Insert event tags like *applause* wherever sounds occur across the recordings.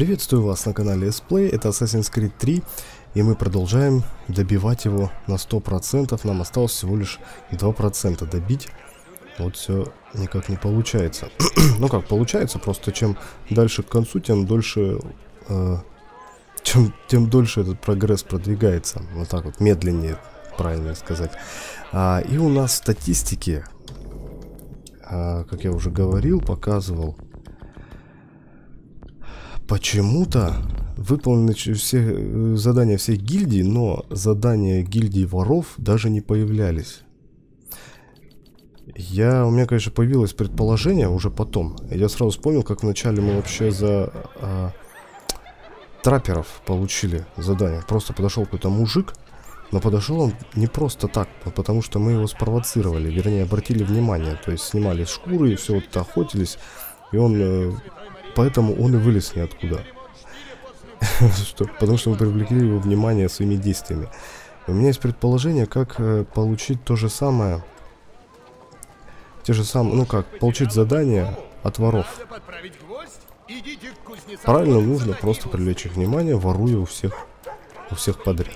Приветствую вас на канале Splay, это Assassin's Creed 3, и мы продолжаем добивать его на 100%, нам осталось всего лишь 2% добить, вот все никак не получается. *clears throat* ну как, получается, просто чем дальше к концу, тем дольше, э, чем, тем дольше этот прогресс продвигается, вот так вот, медленнее, правильно сказать. А, и у нас статистики, а, как я уже говорил, показывал, Почему-то выполнены все э, задания всех гильдий, но задания гильдии воров даже не появлялись. Я, у меня, конечно, появилось предположение уже потом. Я сразу вспомнил, как вначале мы вообще за а, трапперов получили задание. Просто подошел какой-то мужик, но подошел он не просто так, потому что мы его спровоцировали, вернее, обратили внимание. То есть снимали шкуры и все вот охотились, и он э, Поэтому он и вылез ниоткуда. *laughs* что, потому что мы привлекли его внимание своими действиями. У меня есть предположение, как э, получить то же самое. Те же самые, ну как, получить задание от воров. Правильно, нужно просто привлечь их внимание, воруя у всех, у всех подряд.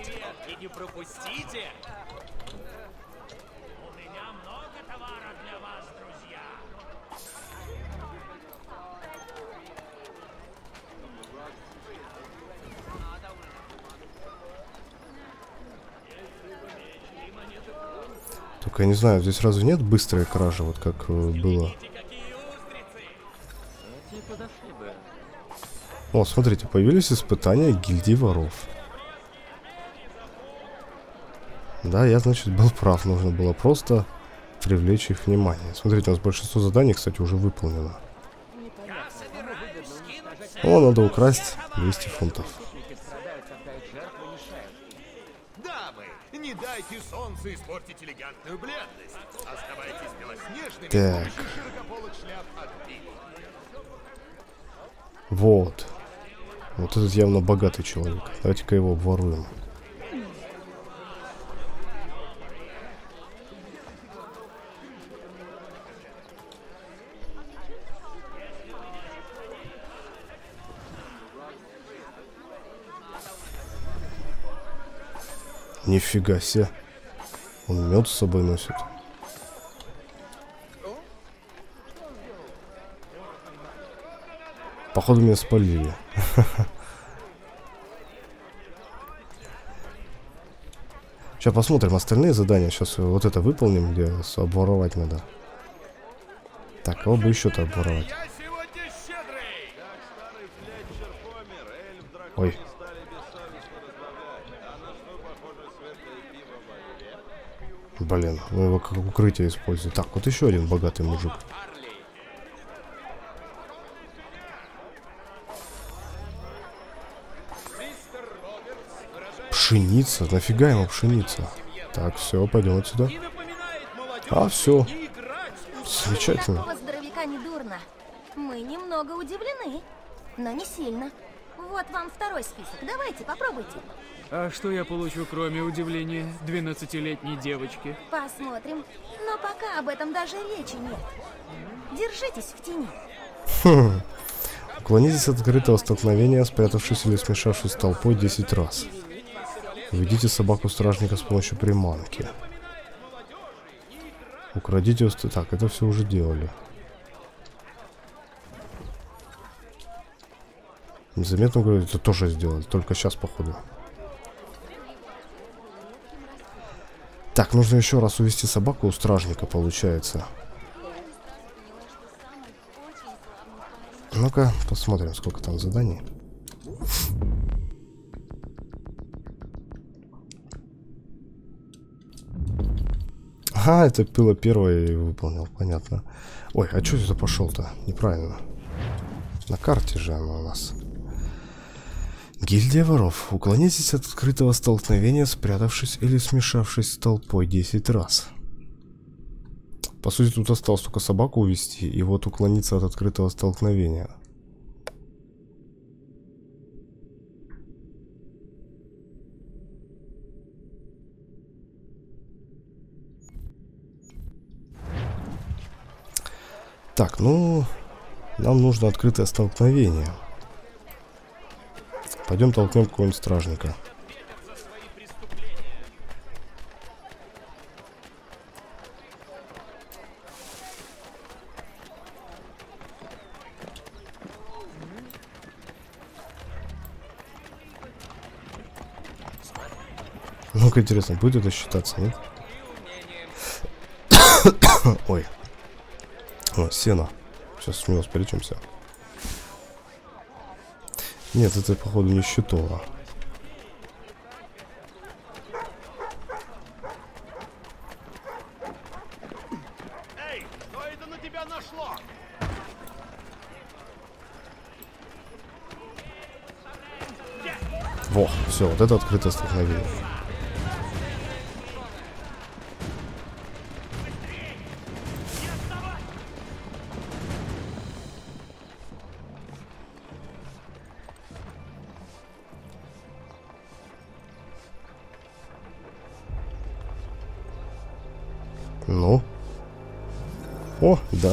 Только я не знаю, здесь сразу нет быстрой кражи, вот как э, было. О, смотрите, появились испытания гильдии воров. Да, я, значит, был прав. Нужно было просто привлечь их внимание. Смотрите, у нас большинство заданий, кстати, уже выполнено. О, надо украсть 200 фунтов. Дайте солнцу испортить элегантную бледность. Оставайтесь белоснежными так. Вот. Вот этот явно богатый человек. Давайте-ка его обворуем. Нифига себе. Он мед с собой носит. Походу меня спалили. *laughs* Сейчас посмотрим остальные задания. Сейчас вот это выполним, где обворовать надо. Так, кого бы еще-то обворовать? Ой. Блин, ну его как укрытие используют. Так, вот еще один богатый мужик. Пшеница? Нафига ему пшеница? Так, все, пойдем отсюда. А, все. Замечательно. Мы немного удивлены, но не сильно. Вот вам второй список. Давайте, попробуйте. А что я получу, кроме удивления 12-летней девочки? Посмотрим. Но пока об этом даже речи нет. Держитесь в тени. Хм. Уклонитесь от открытого столкновения, спрятавшись или смешавшись с толпой 10 раз. Уведите собаку стражника с помощью приманки. Украдите... Так, это все уже делали. Незаметно говорю, это тоже сделали, только сейчас, походу. Так, нужно еще раз увести собаку у стражника, получается. Ну-ка, посмотрим, сколько там заданий. А, это было первое я выполнил, понятно. Ой, а что это пошел-то? Неправильно. На карте же оно у нас. Гильдия воров. Уклонитесь от открытого столкновения, спрятавшись или смешавшись с толпой 10 раз. По сути, тут осталось только собаку увести и вот уклониться от открытого столкновения. Так, ну, нам нужно открытое столкновение. Пойдем толкнем какого-нибудь стражника. Ну-ка, интересно, будет это считаться, нет? *coughs* Ой. О, сено. Сейчас с него спрячемся. Нет, это, походу, не щитово. Эй, что это на тебя нашло? Во, все, вот это открытое столкновение.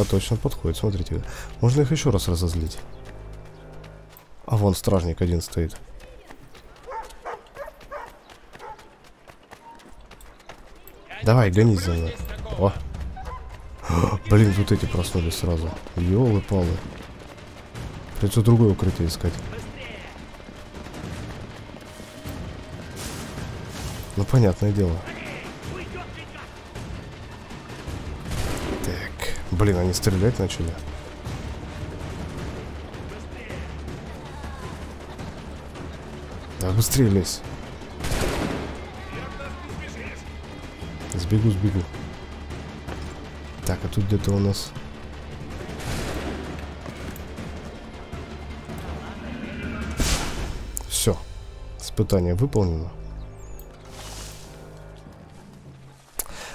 Точно подходит, смотрите. Можно их еще раз разозлить. А вон стражник один стоит. Давай, гонись за мной. О. *gasps* Блин, тут эти проснулись сразу. Ёлы-палы. Придется другое укрытие искать. Ну, понятное дело. Блин, они стрелять начали. Да быстрее лезь. Сбегу, сбегу. Так, а тут где-то у нас... Все. Испытание выполнено.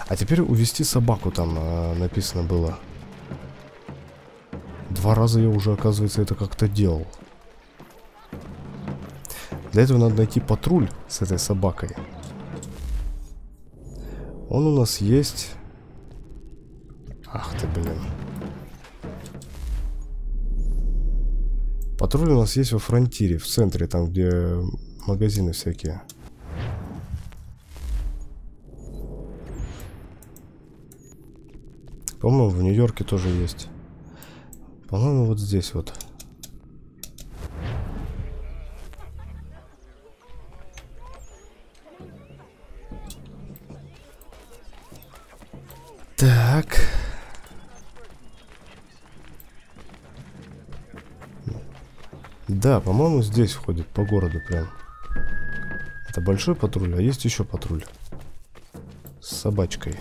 А теперь увести собаку там э, написано было. Раза я уже, оказывается, это как-то делал. Для этого надо найти патруль с этой собакой. Он у нас есть... Ах ты, блин. Патруль у нас есть во фронтире, в центре, там, где магазины всякие. По-моему, в Нью-Йорке тоже есть. По-моему, вот здесь вот. Так. Да, по-моему, здесь входит по городу прям. Это большой патруль, а есть еще патруль. С собачкой.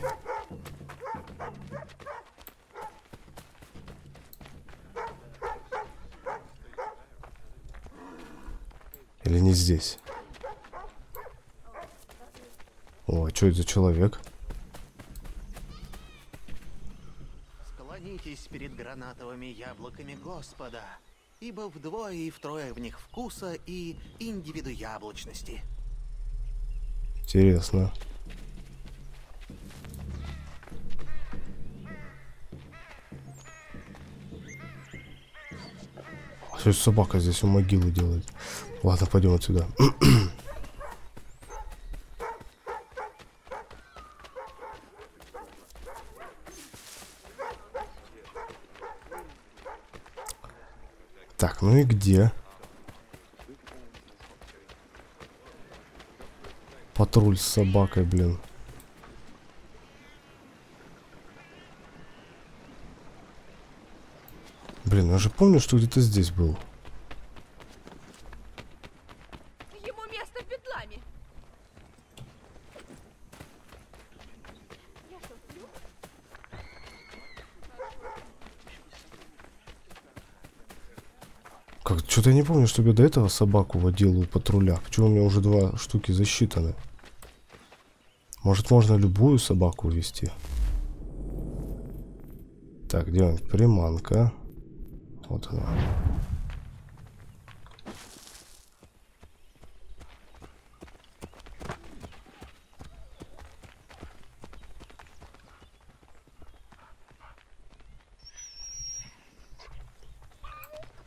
Или не здесь? О, а что это за человек? Склонитесь перед гранатовыми яблоками Господа, ибо вдвое и втрое в них вкуса и индивиду яблочности. Интересно. А что собака здесь у могилы делает? Ладно, пойдем отсюда. Так, ну и где? Патруль с собакой, блин. Я же помню, что где-то здесь был. Ему место в петлами. Как, что-то я не помню, чтобы я до этого собаку водил у патруля. Почему у меня уже два штуки засчитаны? Может, можно любую собаку увести? Так, где он? Приманка это.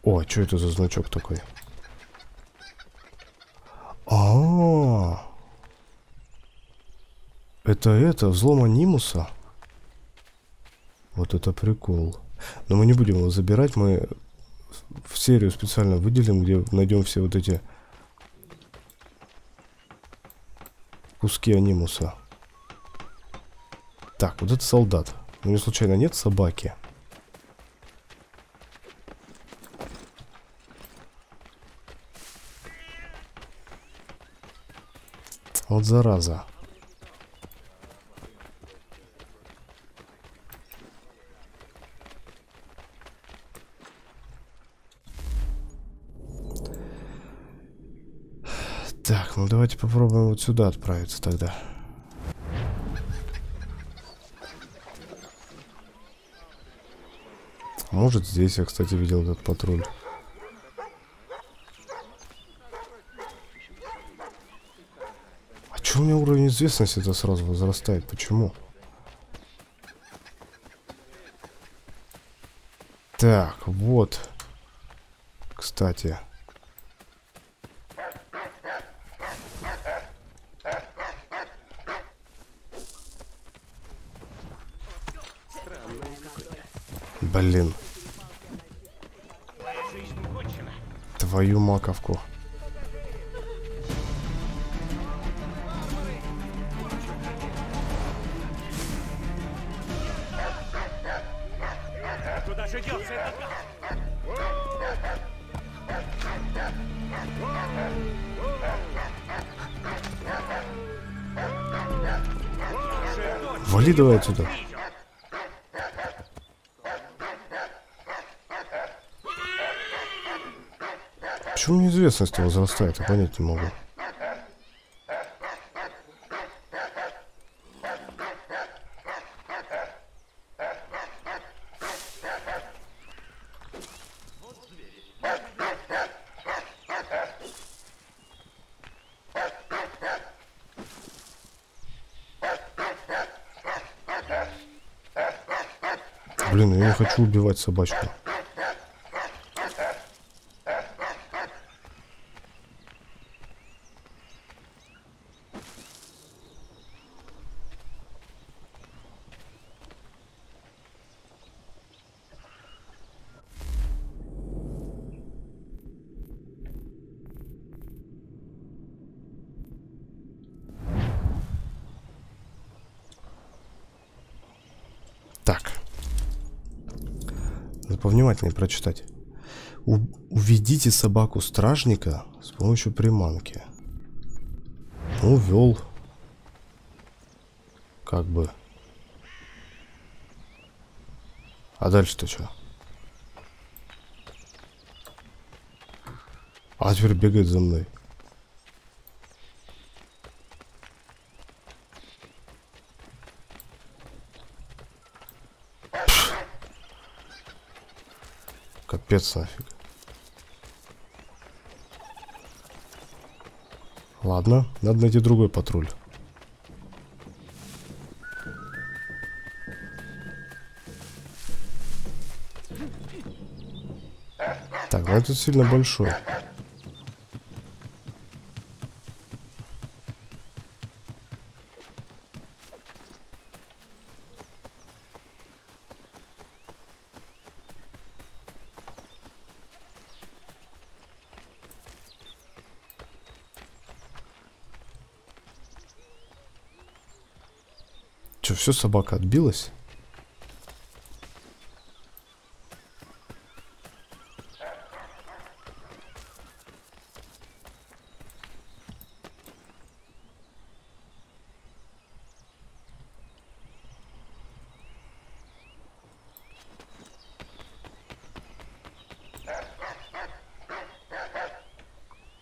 О, а что это за значок такой? А, -а, -а! это это взлом анимуса. Вот это прикол. Но мы не будем его забирать, мы серию специально выделим, где найдем все вот эти куски анимуса. Так, вот это солдат. У него случайно нет собаки? Вот зараза. Давайте попробуем вот сюда отправиться тогда. Может здесь я, кстати, видел этот патруль. А чё у меня уровень известности это сразу возрастает? Почему? Так, вот. Кстати. Блин. Твою маковку. Вали давай отсюда. Почему неизвестность возрастает? Я понять не могу. Блин, я не хочу убивать собачку. Так. Повнимательнее прочитать. У- уведите собаку стражника с помощью приманки. Ну, вел. Как бы. А дальше-то что? А теперь бегает за мной. Капец нафиг. Ладно, надо найти другой патруль. Так, ну это сильно большой. Че, все, собака отбилась?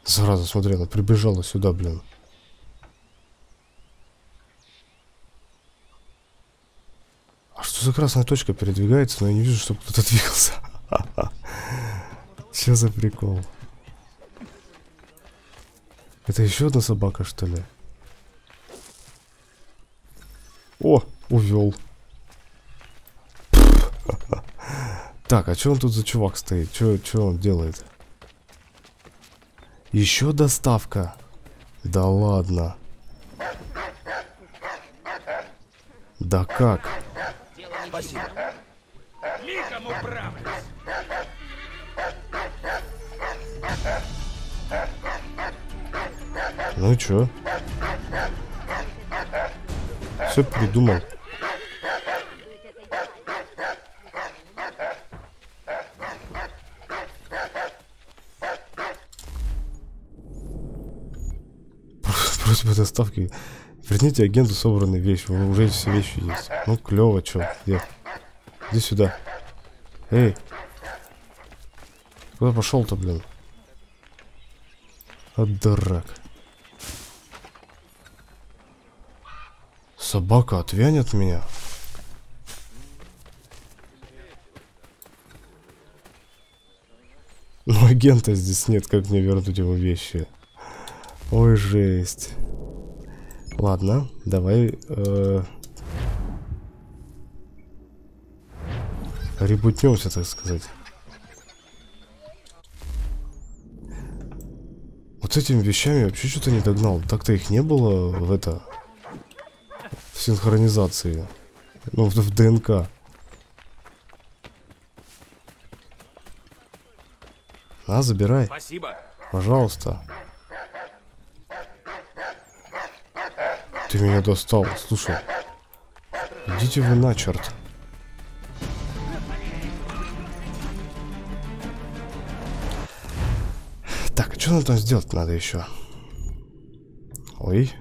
Зараза, смотри, она прибежала сюда, блин. А что за красная точка передвигается, но я не вижу, чтобы кто-то двигался. Что за прикол? Это еще одна собака, что ли? О, увел. Так, а что он тут за чувак стоит? Что он делает? Еще доставка. Да ладно. Да как? Спасибо. Ликом управлюсь. Ну и чё? Все придумал. Просьба доставки. Верните агенту собранные вещи. Уже все вещи есть. Ну, клево, чё. Где? Иди сюда. Эй. Куда пошел-то, блин? От дурак. Собака, отвянь от меня. Но агента здесь нет, как мне вернуть его вещи. Ой, жесть. Ладно, давай... Э... Ребутнемся, так сказать. Вот с этими вещами вообще что-то не догнал. Так-то их не было в это... В синхронизации. Ну, в, в ДНК. На, забирай. Спасибо. Пожалуйста. Ты меня достал. Слушай. Идите вы на черт. Так, а что нам там сделать надо еще? Ой.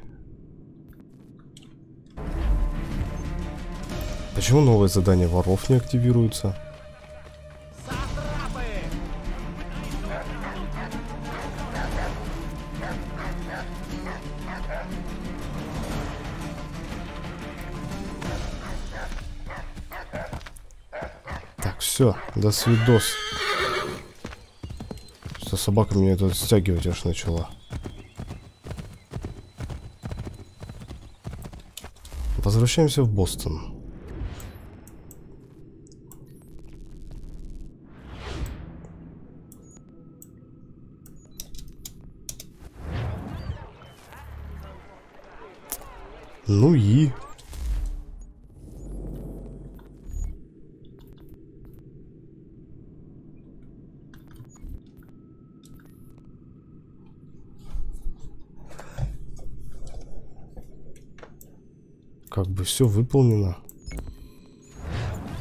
Почему новые задания воров не активируются? Все, до свидос. Что собака меня тут стягивать аж начала. Возвращаемся в Бостон. Ну и... Как бы все выполнено.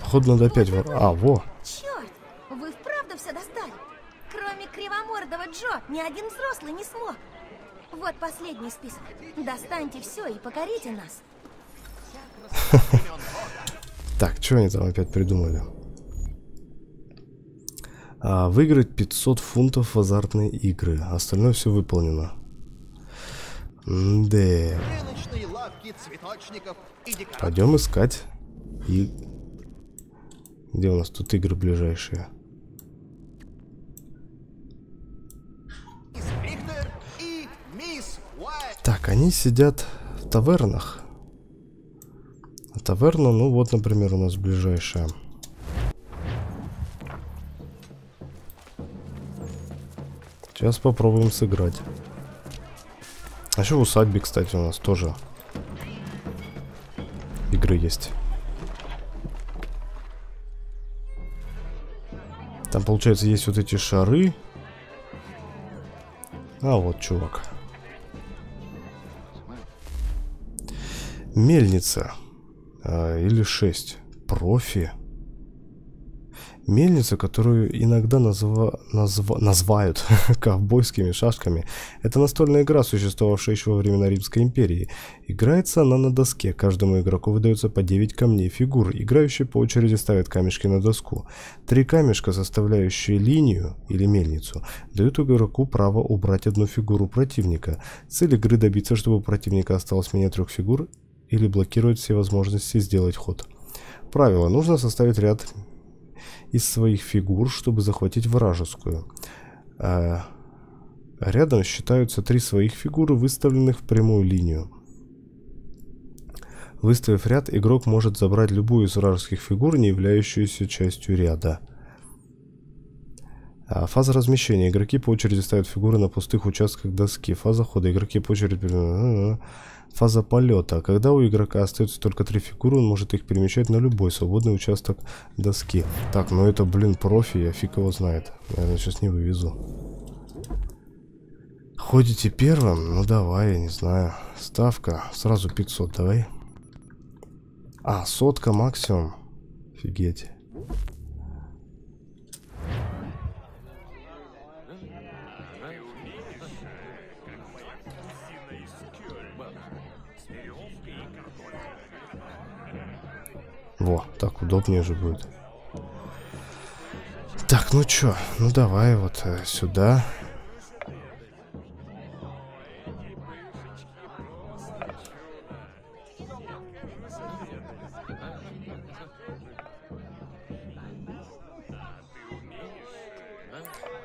Походу надо опять... вор- А, во. Черт, вы вправду все достали? Кроме кривомордого Джо, ни один взрослый не смог. Вот последний список. Достаньте все и покорите нас. *laughs* Так, что они там опять придумали? А, выиграть 500 фунтов в азартные игры. Остальное все выполнено. Да. Лавки цветочников и декораций. Пойдем искать. И... Где у нас тут игры ближайшие? Так, они сидят в тавернах. А таверна, ну вот, например, у нас ближайшая. Сейчас попробуем сыграть. А еще в усадьбе, кстати, у нас тоже игры есть. Там, получается, есть вот эти шары. А вот чувак. Мельница. А, или 6. Профи. Мельница, которую иногда назва... назва- называют *laughs* ковбойскими шашками, это настольная игра, существовавшая еще во времена Римской империи. Играется она на доске, каждому игроку выдается по 9 камней фигур, играющие по очереди ставят камешки на доску. Три камешка, составляющие линию или мельницу, дают игроку право убрать одну фигуру противника. Цель игры добиться, чтобы у противника осталось менее трех фигур или блокировать все возможности сделать ход. Правило. Нужно составить ряд из своих фигур, чтобы захватить вражескую. А, рядом считаются три своих фигуры, выставленных в прямую линию. Выставив ряд, игрок может забрать любую из вражеских фигур, не являющуюся частью ряда. А, фаза размещения. Игроки по очереди ставят фигуры на пустых участках доски. Фаза хода. Игроки по очереди... фаза полета. Когда у игрока остается только три фигуры, он может их перемещать на любой свободный участок доски. Так, ну это, блин, профи, я фиг его знает. Наверное, сейчас не вывезу. Ходите первым? Ну давай, я не знаю. Ставка. Сразу 500, давай. А, сотка максимум. Офигеть. Во, так удобнее же будет. Так, ну чё, ну давай вот э, сюда.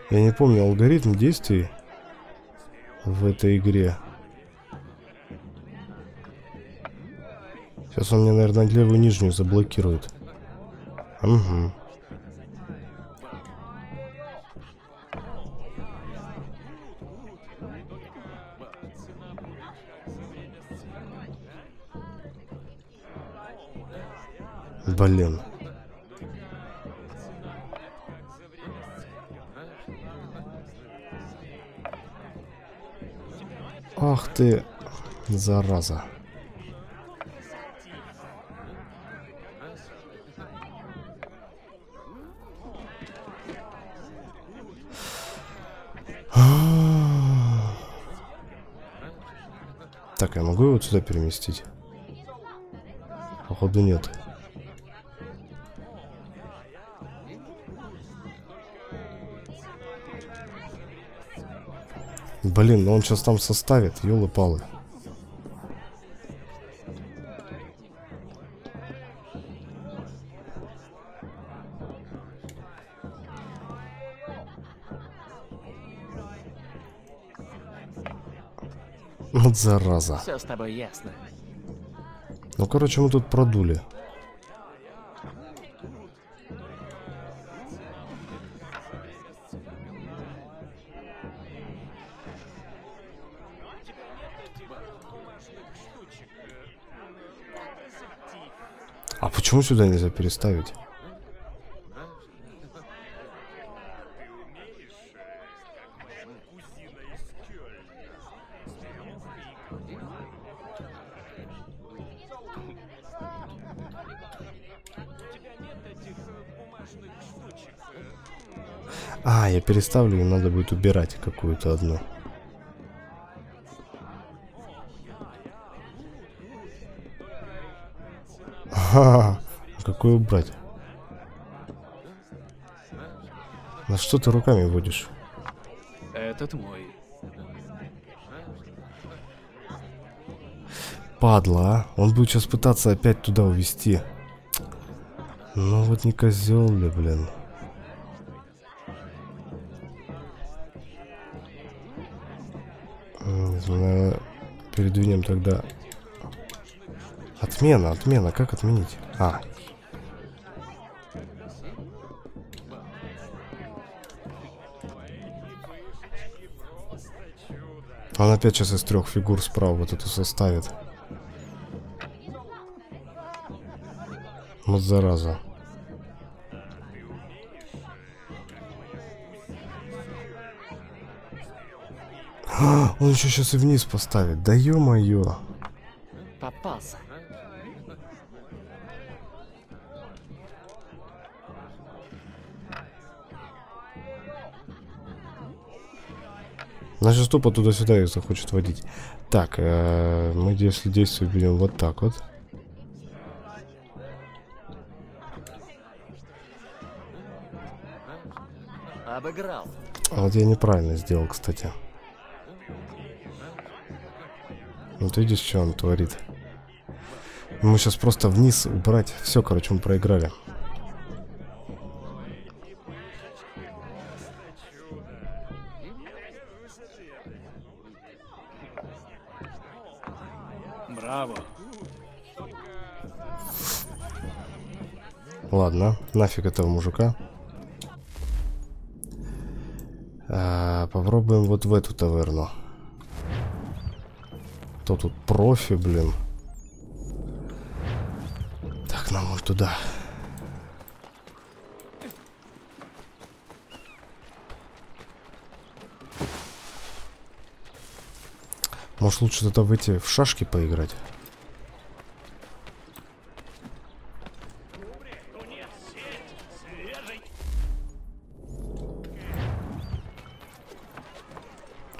Я не помню алгоритм действий в этой игре. Сейчас он мне, наверное, левую нижнюю заблокирует. Угу. Блин. Ах ты, зараза. *gasps* Так, я могу его сюда переместить? Походу нет. Блин, ну он сейчас там составит, елы-палы. *laughs* Вот зараза. Все с тобой ясно. Ну, короче, мы тут продули. А почему сюда нельзя переставить? Переставлю, и надо будет убирать какую-то одну. Ага, какой убрать? На что ты руками водишь? Этот мой. Падла, а? Он будет сейчас пытаться опять туда увести. Ну вот не козел ли, блин. Передвинем тогда. Отмена, отмена, как отменить? А. Он опять сейчас из трех фигур справа вот эту составит. Вот зараза. Он еще сейчас и вниз поставит. Да ё-моё. Попался. Значит, тупо туда-сюда их захочет водить. Так, э, мы если действие берем вот так вот. Обыграл. А вот я неправильно сделал, кстати. Вот видишь, что он творит. Мы сейчас просто вниз убрать. Все, короче, мы проиграли. Браво. Ладно, нафиг этого мужика. А, попробуем вот в эту таверну. Кто тут профи, блин? Так, нам вон туда. Может лучше тогда в эти в шашки поиграть?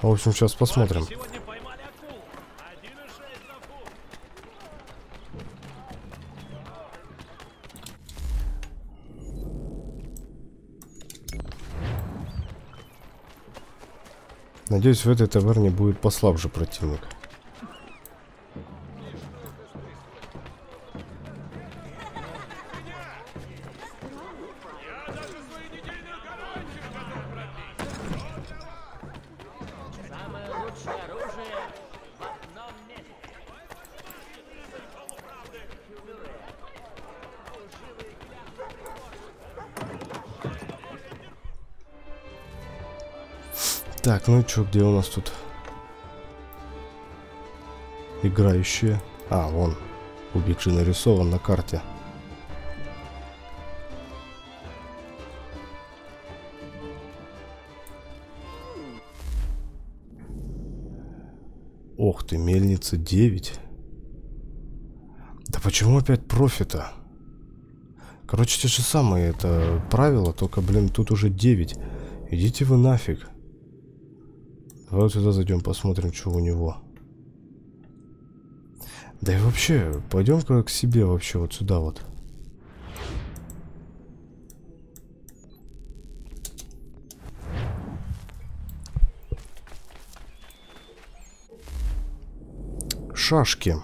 В общем, сейчас посмотрим. Надеюсь, в этой таверне будет послабже противник. Так, ну чё, где у нас тут? Играющие. А, вон. Убивший нарисован на карте. Ох ты, мельница 9. Да почему опять профита? Короче, те же самые это правила, только, блин, тут уже 9. Идите вы нафиг. Давай сюда зайдем, посмотрим, что у него. Да и вообще, пойдем-ка к себе вообще вот сюда вот. Шашки.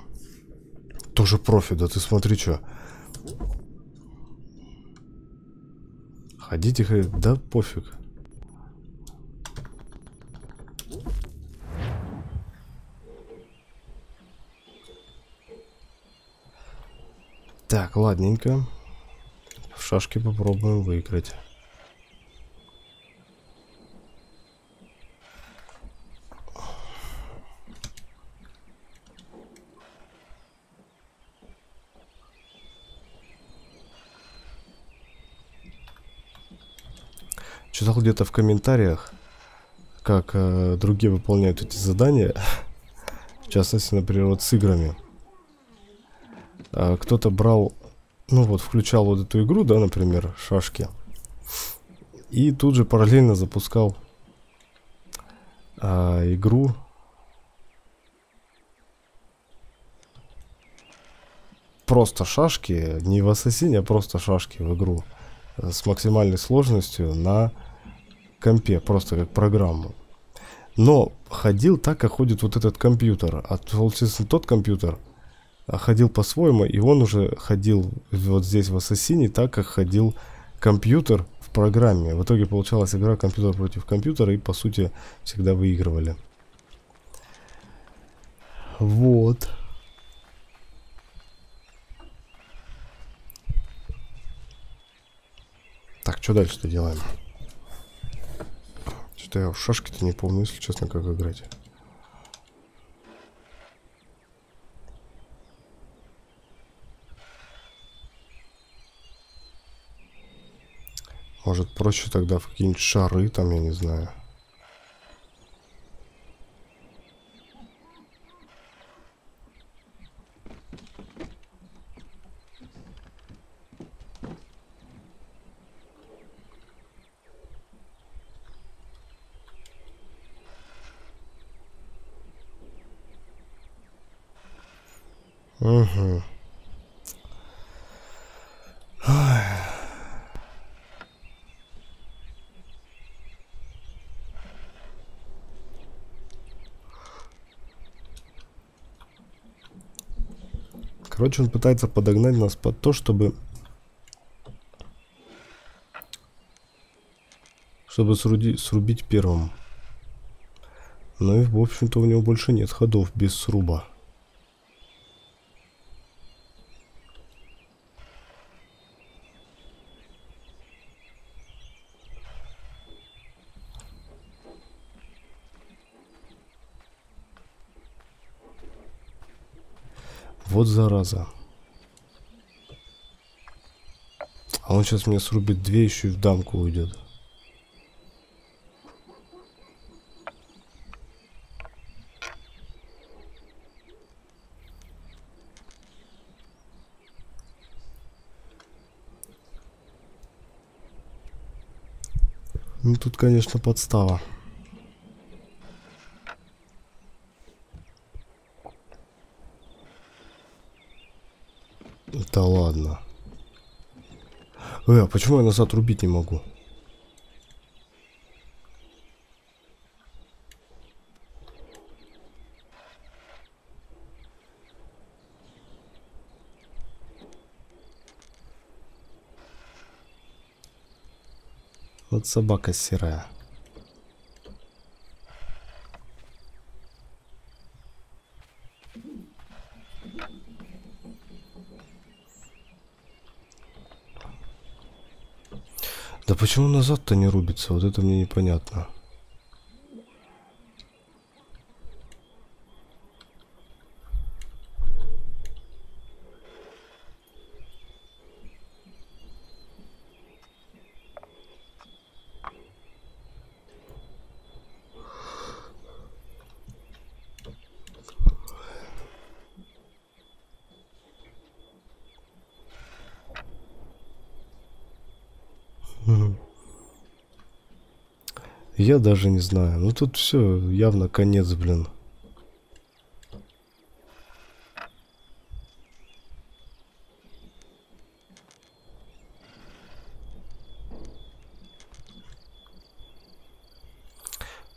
Тоже профи, да ты смотри, что. Ходите, ходите, да пофиг. Так, ладненько. В шашки попробуем выиграть. Читал где-то в комментариях, как э, другие выполняют эти задания. *laughs* В частности, например, вот с играми. А, кто-то брал, ну вот, включал вот эту игру, да, например, шашки. И тут же параллельно запускал а, игру. Просто шашки, не в ассасине, а просто шашки в игру. э, С максимальной сложностью на компе, просто как программу. Но ходил так, как ходит вот этот компьютер. А, тот компьютер ходил по-своему, и он уже ходил вот здесь в Ассасине так, как ходил компьютер в программе. В итоге получалась игра компьютер против компьютера, и по сути всегда выигрывали. Вот. Так, что дальше-то делаем? Что-то я в шашки-то не помню, если честно, как играть. Может, проще тогда в какие-нибудь шары, там, я не знаю. Угу. Короче, он пытается подогнать нас под то, чтобы... Чтобы сруди- срубить первым. Ну и, в общем-то, у него больше нет ходов без сруба. Вот зараза. А он сейчас мне срубит две, еще и в дамку уйдет. Ну тут, конечно, подстава. Да ладно. Э, а почему я назад рубить не могу? Вот собака серая. Почему назад-то не рубится? Вот это мне непонятно. Я даже не знаю. Ну тут все явно конец, блин.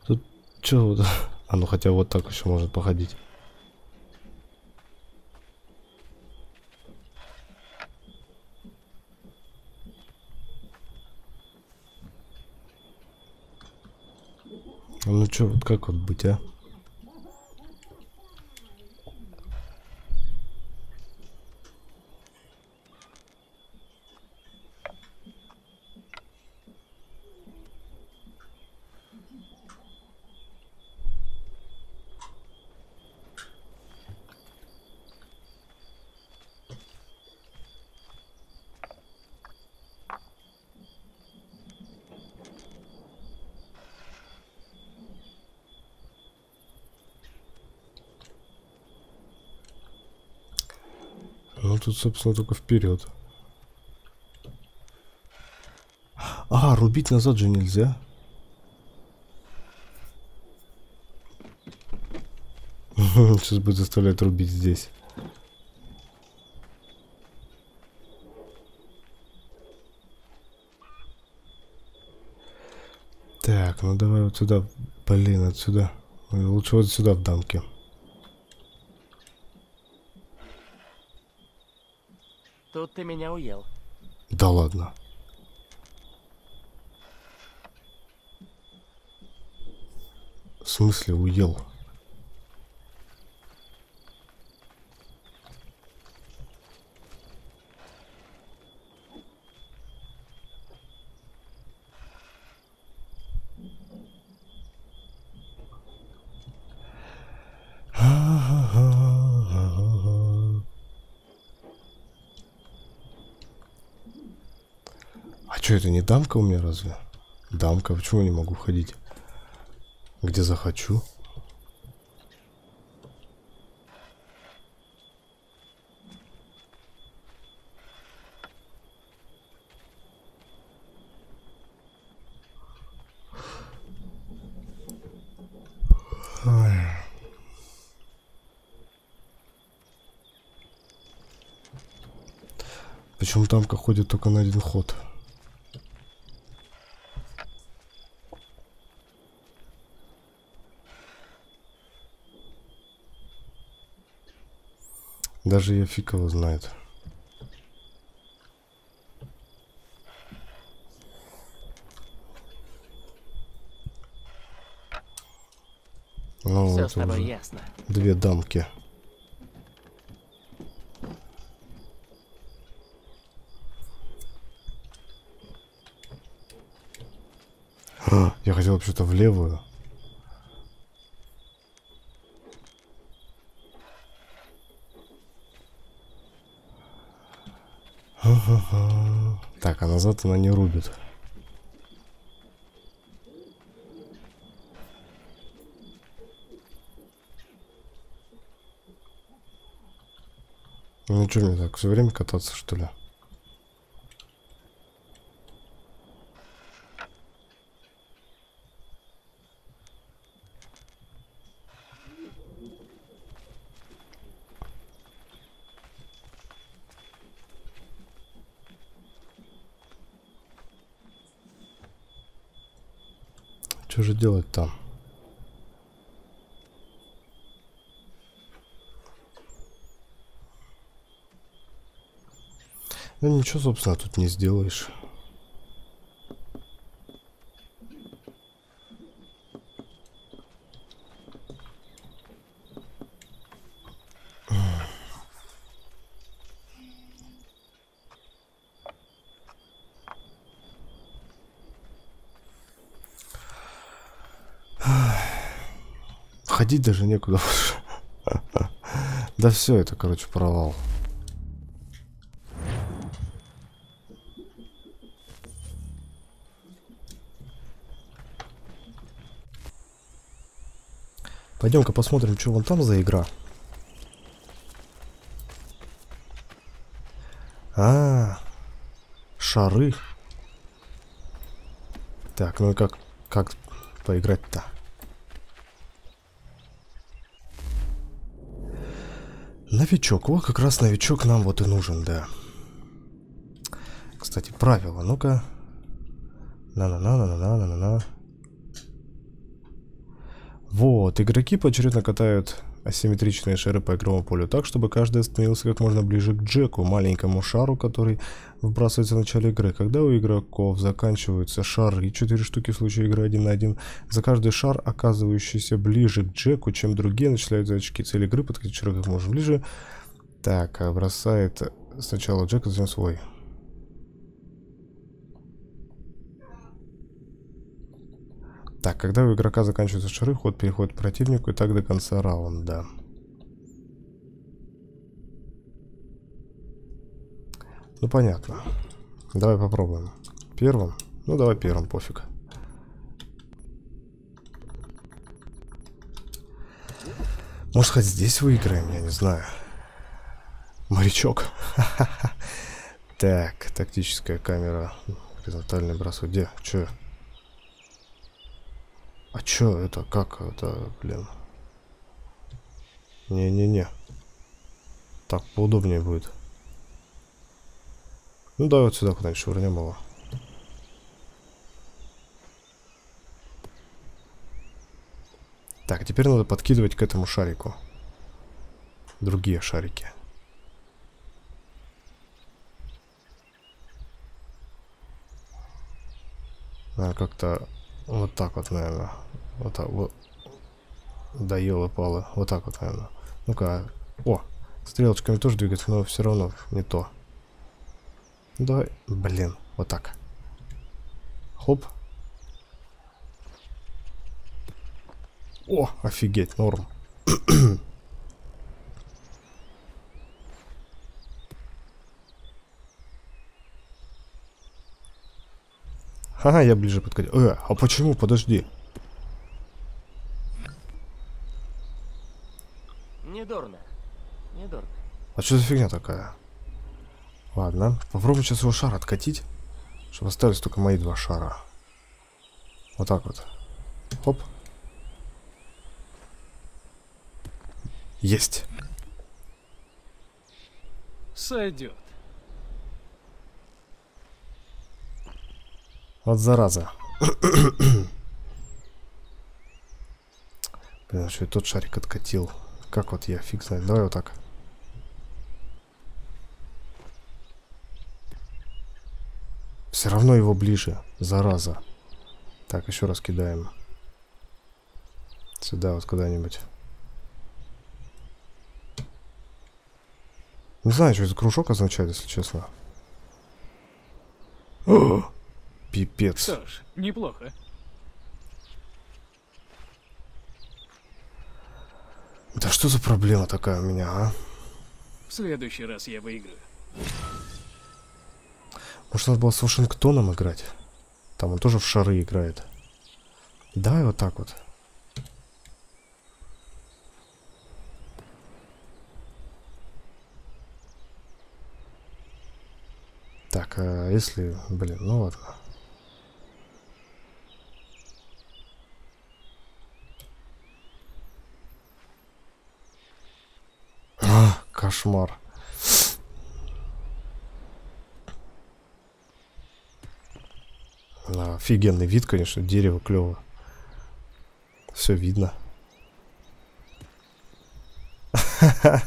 Тут что. *laughs* А ну хотя вот так еще может походить. Что, вот как вот быть, а? Ну тут, собственно, только вперед. А, рубить назад же нельзя. *laughs* Сейчас будет заставлять рубить здесь. Так, ну давай вот сюда. Блин, отсюда. Лучше вот сюда в дамке. Тут ты меня уел. Да ладно. В смысле уел? А что это не дамка у меня разве? Дамка, почему я не могу ходить? Где захочу? Почему дамка ходит только на один ход? Даже я фиг его знает. Ну, Все вот с тобой ясно. две дамки. А, я хотел вообще-то в левую. Ага. Так, а назад она не рубит. Ну что мне так, все время кататься, что ли? Что же делать там? Ну ничего, собственно, тут не сделаешь. Ходить даже некуда. *laughs* Да все, это, короче, провал. Пойдем-ка посмотрим, что вон там за игра. А, шары. Так, ну как, как поиграть-то? Новичок. Вот как раз новичок нам вот и нужен, да. Кстати, правила. Ну-ка. На-на-на-на-на-на-на-на. Вот, игроки поочередно катают асимметричные шары по игровому полю так, чтобы каждый становился как можно ближе к Джеку, маленькому шару, который вбрасывается в начале игры. Когда у игроков заканчиваются шары, 4 штуки в случае игры 1 на 1, за каждый шар, оказывающийся ближе к Джеку, чем другие, начисляются очки. Цель игры подкатить шар как можно ближе. Так, а бросает сначала Джека, затем свой. Так, когда у игрока заканчиваются шары, ход переходит к противнику и так до конца раунда. Ну, понятно. Давай попробуем. Первым? Ну, давай первым, пофиг. Может, хоть здесь выиграем, я не знаю. Морячок. *laughs* Так, тактическая камера. Горизонтальный бросок. Где? Че? А чё это? Как это, блин? Не-не-не. Так, поудобнее будет. Ну, давай вот сюда куда-нибудь швырнем его. Так, теперь надо подкидывать к этому шарику. Другие шарики. Надо как-то вот так вот, наверное. Вот так вот. Да елы-палы. Вот так вот, наверное. Ну-ка. О! Стрелочками тоже двигаться, но все равно не то. Давай. Блин. Вот так. Хоп. О, офигеть, норм. *clears throat* Ага, я ближе подкатил. Э, а почему? Подожди. Не дурно. Не дурно. А что за фигня такая? Ладно, попробуем сейчас его шар откатить, чтобы остались только мои два шара. Вот так вот. Хоп. Есть. Сойдет. Вот зараза. *coughs* Блин, что и тот шарик откатил. Как вот я, фиг знает. Давай вот так. Все равно его ближе, зараза. Так, еще раз кидаем. Сюда вот куда-нибудь. Не знаю, что этот кружок означает, если честно. *gasps* Пипец. Что ж, неплохо. Да что за проблема такая у меня, а? В следующий раз я выиграю. Может, надо было с Вашингтоном играть? Там он тоже в шары играет. Давай вот так вот. Так, а если... Блин, ну ладно. А, кошмар. Офигенный вид, конечно, дерево клево. Все видно. *laughs*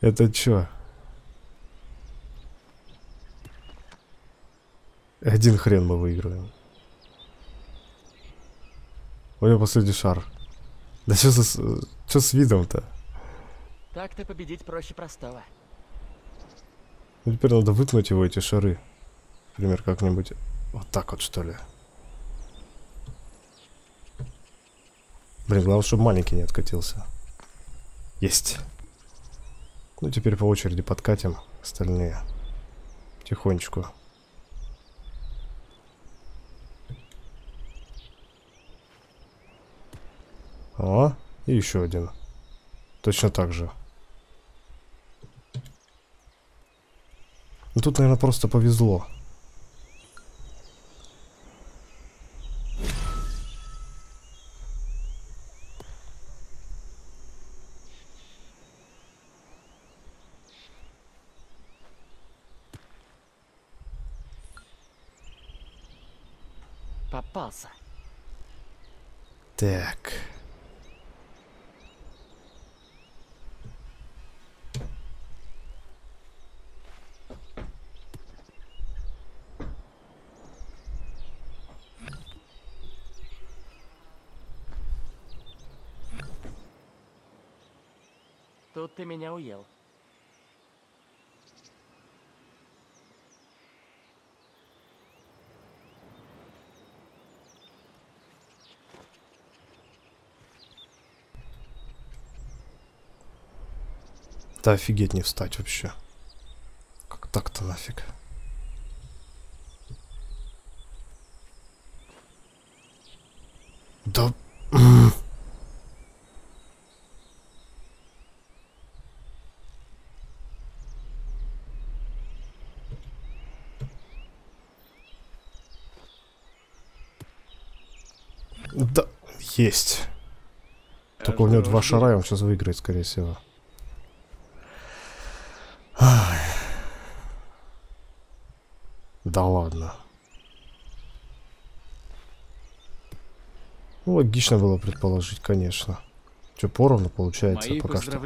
Это чё? Один хрен мы выиграем. У него последний шар. Да что, за, что с видом-то? Так-то победить проще простого. Ну, теперь надо выткнуть его эти шары. Например, как-нибудь вот так вот, что ли. Блин, главное, чтобы маленький не откатился. Есть. Ну, теперь по очереди подкатим остальные. Тихонечку. О, и еще один. Точно так же. Ну, тут, наверное, просто повезло. Попался. Так. Тут ты меня уел. Да офигеть не встать вообще. Как так-то нафиг? Да... м. Да, есть. Только у него два шара, и он сейчас выиграет, скорее всего. Да ладно. Ну, логично было предположить, конечно. Че, поровну получается Мои пока что.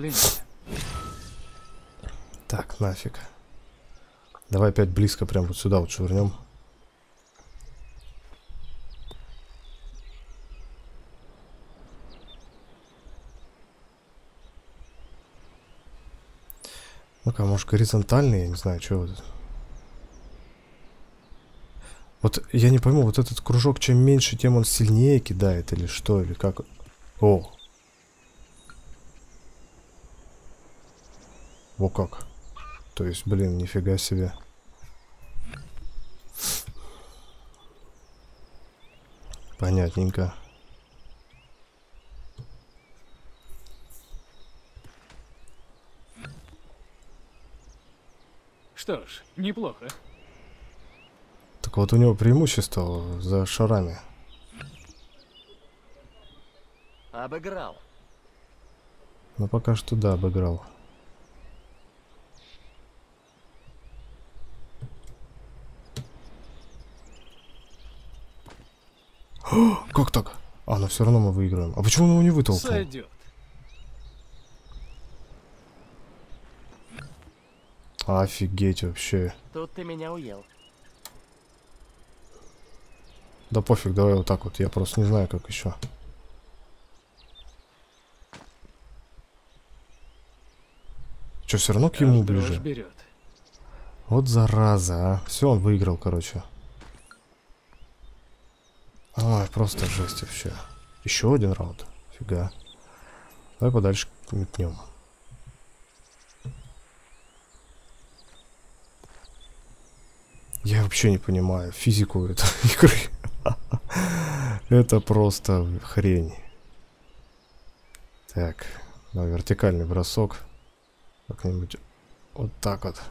Так, нафиг. Давай опять близко, прям вот сюда вот швырнем. Ну-ка, может горизонтальный, я не знаю, что вот. Вот я не пойму, вот этот кружок, чем меньше, тем он сильнее кидает, или что, или как? О! Во как. То есть, блин, нифига себе. Понятненько. Что ж, неплохо. Так вот у него преимущество за шарами. Обыграл. Но пока что да, обыграл. О, *gasps* Как так? А, но все равно мы выиграем. А почему он его не вытолкнул? Сойдет. Офигеть вообще. Тут ты меня уел. Да пофиг, давай вот так вот. Я просто не знаю, как еще. Че, все равно к ему ближе? берет. Вот зараза, а. Все, он выиграл, короче. Ой, просто жесть вообще. Еще один раунд. Фига. Давай подальше метнем. Я вообще не понимаю физику этой *laughs* игры. Это просто хрень. Так, на вертикальный бросок. Как-нибудь вот так вот.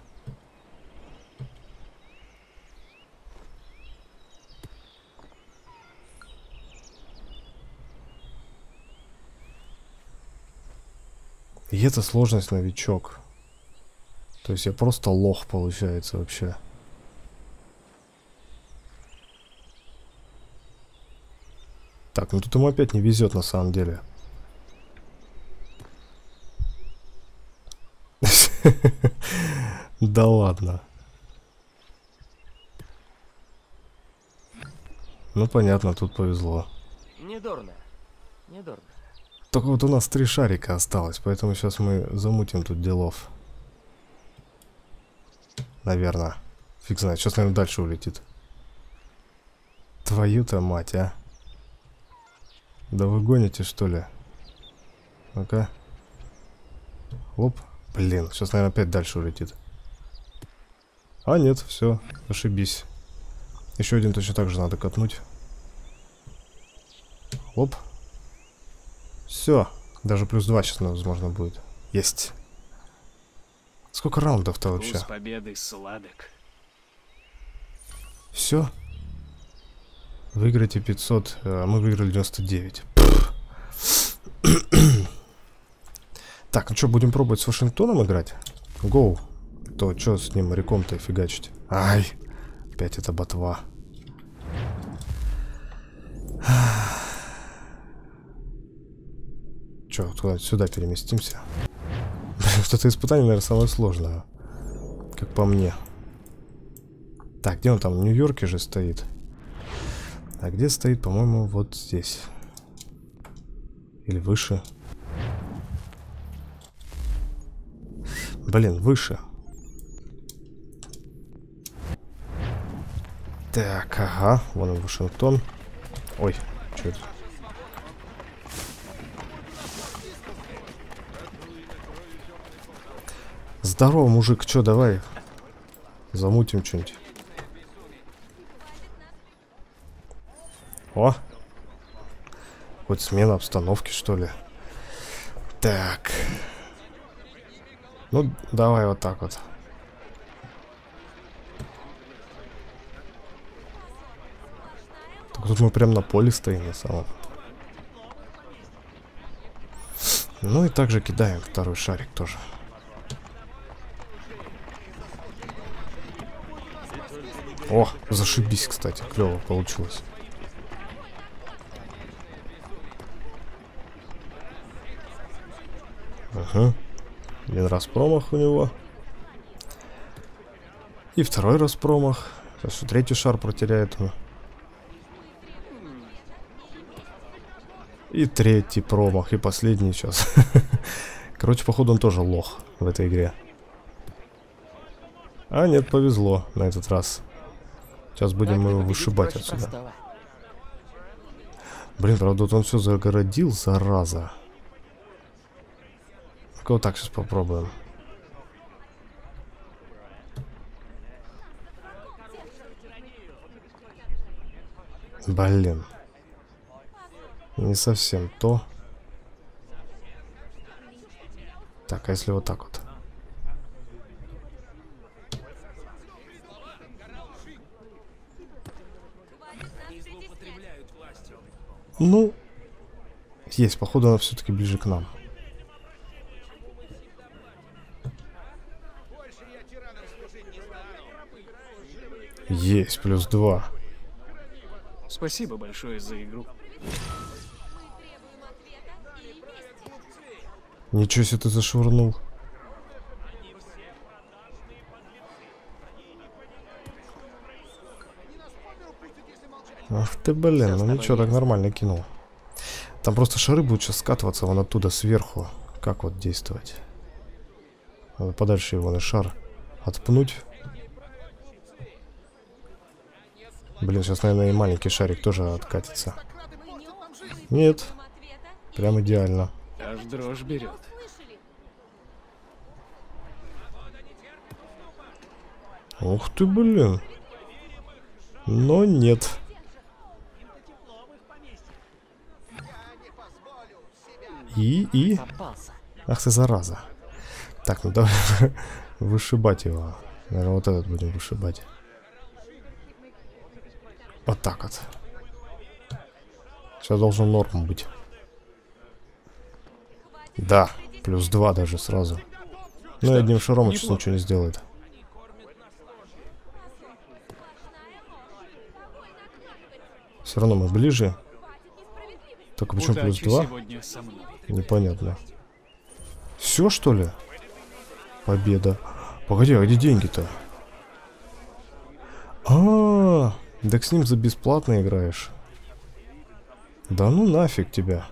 И это сложность новичок. То есть я просто лох получается вообще. Так, ну тут ему опять не везет на самом деле. *laughs* Да ладно. Ну понятно, тут повезло. Недурно. Недурно. Только вот у нас три шарика осталось, поэтому сейчас мы замутим тут делов. Наверное. Фиг знает, сейчас, наверное, дальше улетит. Твою-то мать, а. Да вы гоните, что ли? Ну-ка. Оп. Блин, сейчас, наверное, опять дальше улетит. А, нет, все, ошибись. Еще один точно так же надо катнуть. Оп. Все. Даже плюс два сейчас, возможно, будет. Есть. Сколько раундов-то вообще? Победы сладок. Все. Выиграйте 500, а мы выиграли 99. *coughs* так, ну что, будем пробовать с Вашингтоном играть? Гоу. То что с ним моряком-то фигачить? Ай, опять эта ботва. *sighs* Че, туда, сюда переместимся? *laughs* Вот это испытание, наверное, самое сложное. Как по мне. Так, где он там? В Нью-Йорке же стоит. А где стоит, по-моему, вот здесь. Или выше. Блин, выше. Так, ага, вон он, Вашингтон. Ой, что это? Здорово, мужик, чё, давай. Замутим что-нибудь. О! Хоть смена обстановки, что ли. Так. Ну, давай вот так вот. Так тут мы прям на поле стоим, на самом. Ну и также кидаем второй шарик тоже. О, зашибись, кстати, клево получилось. Ага. Один раз промах у него. И второй раз промах. Сейчас третий шар протеряет ему. И третий промах, и последний сейчас. *laughs* Короче, походу он тоже лох в этой игре. А нет, повезло на этот раз. Сейчас будем его вышибать отсюда. Блин, правда, вот он все загородил, зараза. Ну-ка вот так сейчас попробуем. Блин. Не совсем то. Так, а если вот так вот? Ну, есть, походу она все-таки ближе к нам. Есть, плюс два. Спасибо большое за игру. Ничего себе ты зашвырнул. Ах ты, блин, ну ничего, так нормально кинул. Там просто шары будут сейчас скатываться вон оттуда сверху. Как вот действовать? Надо подальше его на шар отпнуть. Блин, сейчас, наверное, и маленький шарик тоже откатится. Нет, прям идеально. Аж дрожь берет. Ух ты, блин. Но нет. И, и... Ах ты зараза. Так, ну давай *laughs* вышибать его. Наверное, вот этот будем вышибать. Вот так вот. Сейчас должен норм быть. Да, плюс два даже сразу. Ну и одним шаром сейчас ничего не сделает. Все равно мы ближе. Только почему плюс два? Непонятно. Все что ли? Победа. Погоди, а где деньги-то? А, -а, а, так с ним за бесплатно играешь. Да ну нафиг тебя.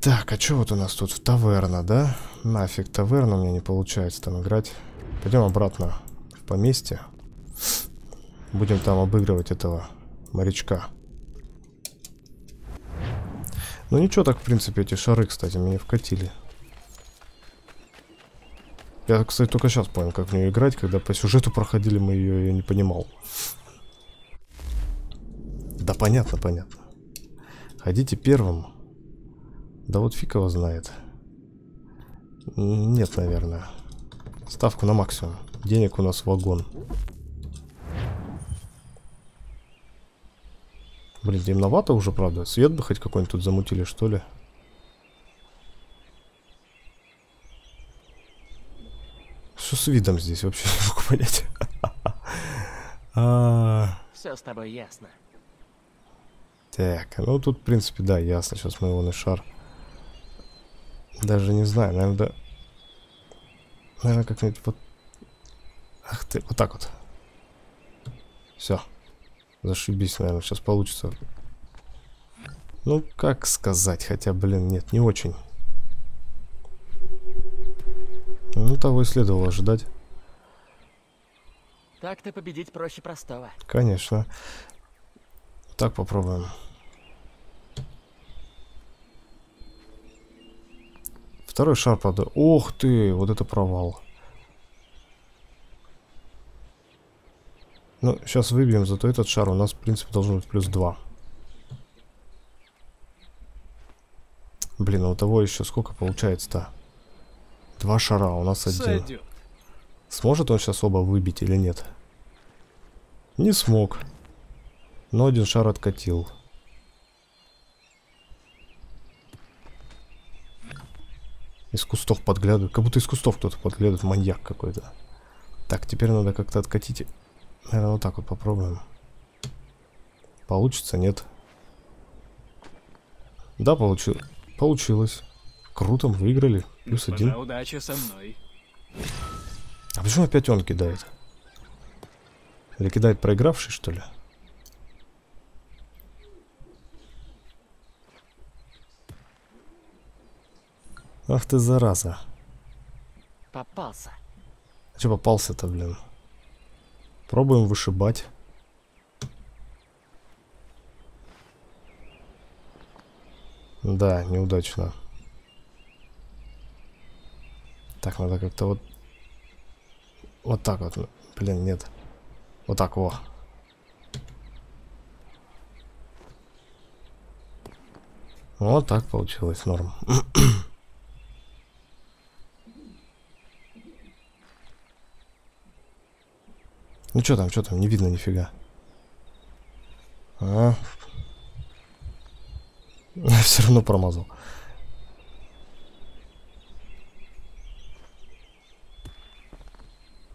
Так, а что вот у нас тут? Таверна, да? Нафиг, таверна у меня не получается там играть. Пойдем обратно в поместье. Будем там обыгрывать этого морячка. Ну ничего так, в принципе, эти шары, кстати, меня вкатили. Я, кстати, только сейчас понял, как в нее играть, когда по сюжету проходили мы ее, я не понимал. Да понятно, понятно. Ходите первым. Да вот фиг его знает. Нет, наверное. Ставку на максимум. Денег у нас вагон. Блин, темновато уже, правда. Свет бы хоть какой-нибудь тут замутили, что ли. Что с видом здесь вообще не могу понять. *laughs* А, Все с тобой ясно. Так, ну тут, в принципе, да, ясно. Сейчас мы его на шар. Даже не знаю, наверное, да... Наверное, как-нибудь вот... Ах ты, вот так вот. Все. Зашибись, наверное, сейчас получится. Ну, как сказать, хотя, блин, нет, не очень. Ну, того и следовало ожидать. Так-то победить проще простого. Конечно. Так попробуем. Второй шар, правда. Ох ты, вот это провал. Ну, сейчас выбьем, зато этот шар у нас, в принципе, должен быть плюс 2. Блин, а у того еще сколько получается-то? Два шара, у нас один. Сойдет. Сможет он сейчас оба выбить или нет? Не смог. Но один шар откатил. Из кустов подглядывает. Как будто из кустов кто-то подглядывает. Маньяк какой-то. Так, теперь надо как-то откатить. Наверное, вот так вот попробуем. Получится, нет? Да, получил... получилось. Круто, выиграли. Плюс один. удачи со мной. А почему опять он кидает? Или кидает проигравший, что ли? Ах ты зараза. Попался. А че попался-то, блин? Пробуем вышибать. Да, неудачно. Так, надо как-то вот... Вот так вот. Блин, нет. Вот так, во. Вот так получилось, норм. *clears throat* Ну что там, что там, не видно нифига. А. *laughs* Все равно промазал.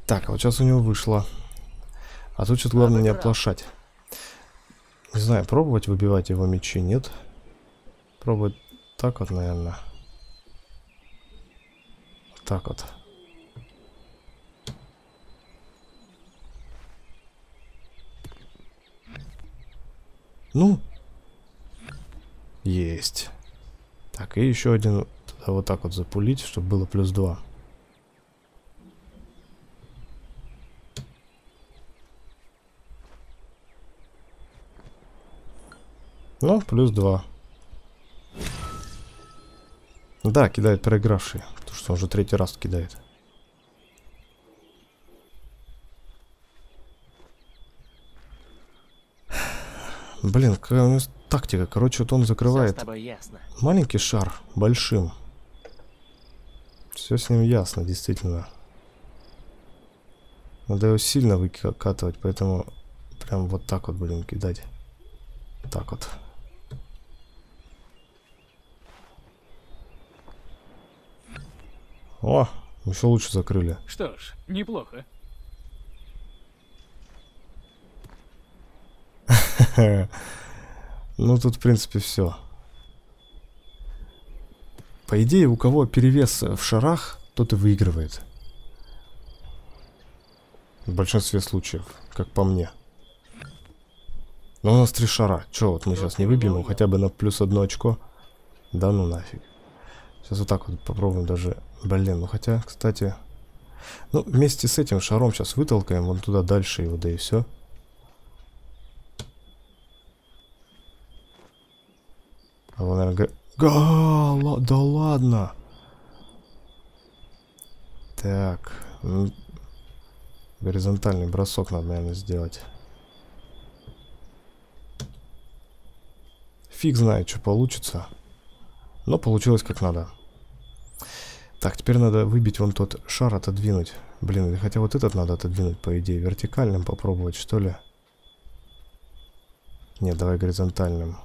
Так, а вот сейчас у него вышло. А тут что-то главное не оплошать. Не знаю, пробовать выбивать его мечи, нет? Пробовать так вот, наверное. Так вот. Ну. Есть. Так, и еще один вот так вот запулить, чтобы было плюс два. Ну, плюс 2. Да, кидает проигравший. то что он уже третий раз кидает. Блин, какая у него тактика. Короче, вот он закрывает маленький шар большим. Все с ним ясно, действительно. Надо его сильно выкатывать, поэтому прям вот так вот, блин, кидать. Так вот. О, еще лучше закрыли. Что ж, неплохо. *laughs* Ну, тут, в принципе, все. По идее, у кого перевес в шарах, тот и выигрывает. В большинстве случаев, как по мне. Но у нас три шара. Че, вот мы сейчас не выбьем его хотя бы на плюс одно очко? Да ну нафиг. Сейчас вот так вот попробуем даже... Блин, ну хотя, кстати... Ну, вместе с этим шаром сейчас вытолкаем вон туда дальше его, да и все. А вон, наверное, га- Га- ла- да ладно. Так. м, Горизонтальный бросок надо, наверное, сделать. Фиг знает, что получится. Но получилось как надо. Так, теперь надо выбить вон тот шар, отодвинуть. Блин, хотя вот этот надо отодвинуть, по идее. Вертикальным попробовать, что ли? Нет, давай горизонтальным.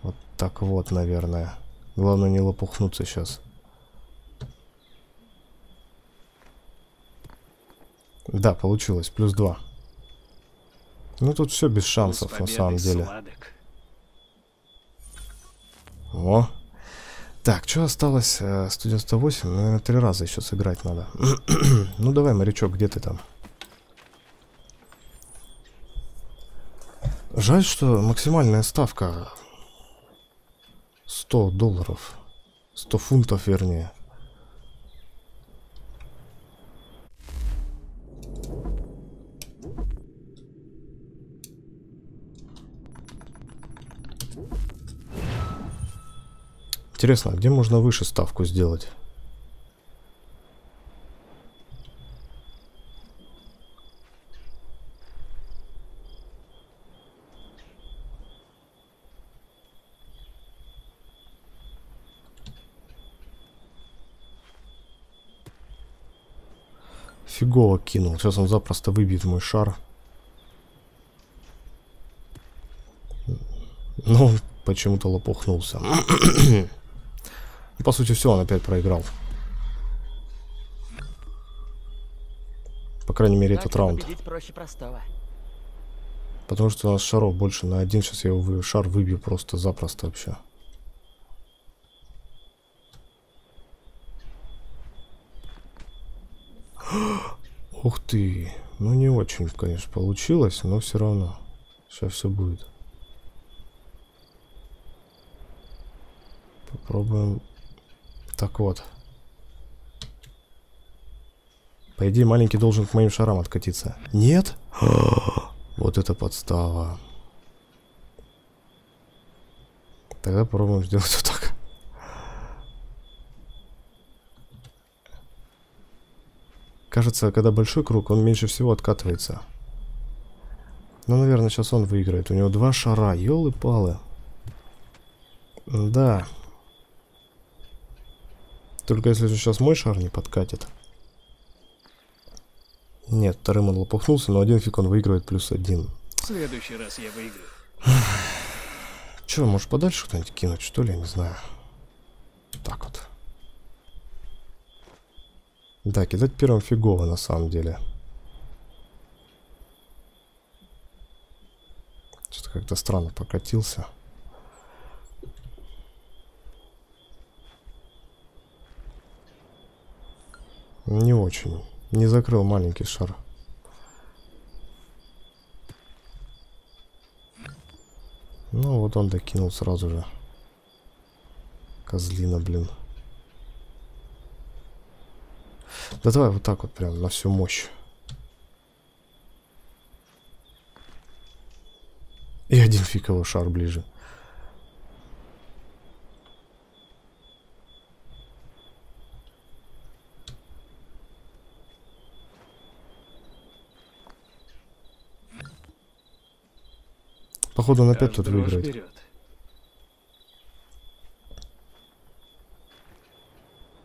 Вот так вот, наверное. Главное не лопухнуться сейчас. Да, получилось. Плюс два. Ну тут все без шансов на самом деле. Сладок. О. Так, что осталось? Э, 198. Ну, Наверное, три раза еще сыграть надо. *clears throat* ну давай, морячок, где ты там? Жаль, что максимальная ставка 100 долларов. 100 фунтов, вернее. Интересно, а где можно выше ставку сделать? Фигово кинул. Сейчас он запросто выбьет мой шар. Ну, он почему-то лопухнулся. *clears throat* По сути, все, он опять проиграл. По крайней мере, этот раунд. Потому что у нас шаров больше на один. Сейчас я его шар выбью просто запросто вообще. *gasps* Ух ты. Ну, не очень, конечно, получилось, но все равно. Сейчас все будет. Попробуем. Так вот. По идее, маленький должен к моим шарам откатиться. Нет? *gasps* Вот это подстава. Тогда попробуем сделать вот так. Кажется, когда большой круг, он меньше всего откатывается. Ну, наверное, сейчас он выиграет. У него два шара, елы-палы. Да. Только если же сейчас мой шар не подкатит. Нет, вторым он лопухнулся, но один фиг он выигрывает плюс один. В следующий раз я выиграю. *sighs* Че, может подальше куда-нибудь кинуть, что ли, я не знаю. Так вот. Да, кидать первым фигово на самом деле. Что-то как-то странно покатился. Не очень. Не закрыл маленький шар. Ну, вот он докинул сразу же. Козлина, блин. Да давай вот так вот прям на всю мощь. И один фиг его шар ближе. Походу он опять тут выиграет. берет.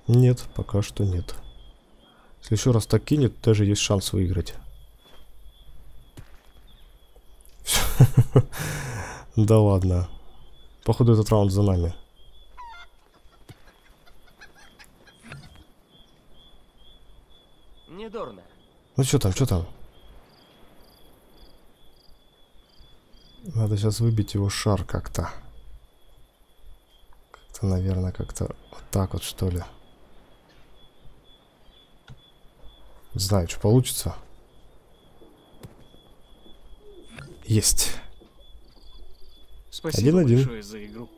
Нет, пока что нет. Если еще раз так кинет, даже есть шанс выиграть. *laughs* Да ладно. Походу этот раунд за нами. Недурно. Ну что там, что там? Надо сейчас выбить его шар как-то. Как-то, наверное, как-то вот так вот, что ли. Не знаю, что получится. Есть. Спасибо Один-один. большое за игру.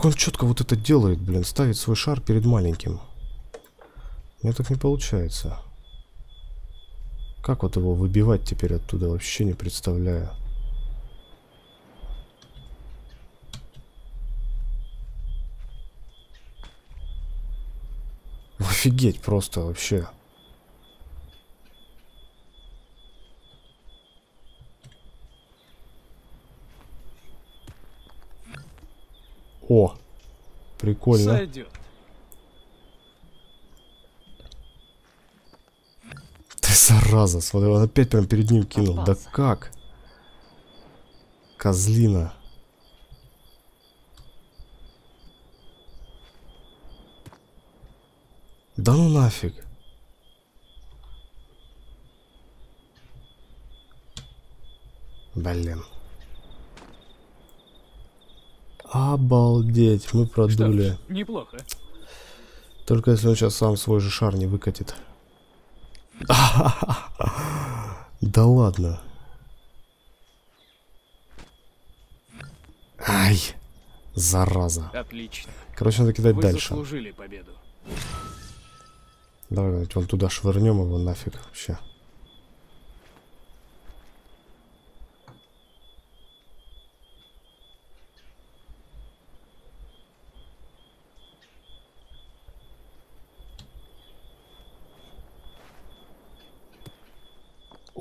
Как он четко вот это делает, блин, ставит свой шар перед маленьким. У меня так не получается. Как вот его выбивать теперь оттуда, вообще не представляю. Офигеть просто вообще. О, прикольно. Сойдет. Ты зараза, смотри, он опять прям перед ним кинул. Да Попался. как? Козлина. Да ну нафиг. Блин. Обалдеть, мы Что продули. ж, неплохо. Только если он сейчас сам свой же шар не выкатит. *laughs* Да ладно. Ай, зараза. Отлично. Короче, надо кидать Вы дальше. победу. Давай давайте вон туда швырнем его нафиг вообще.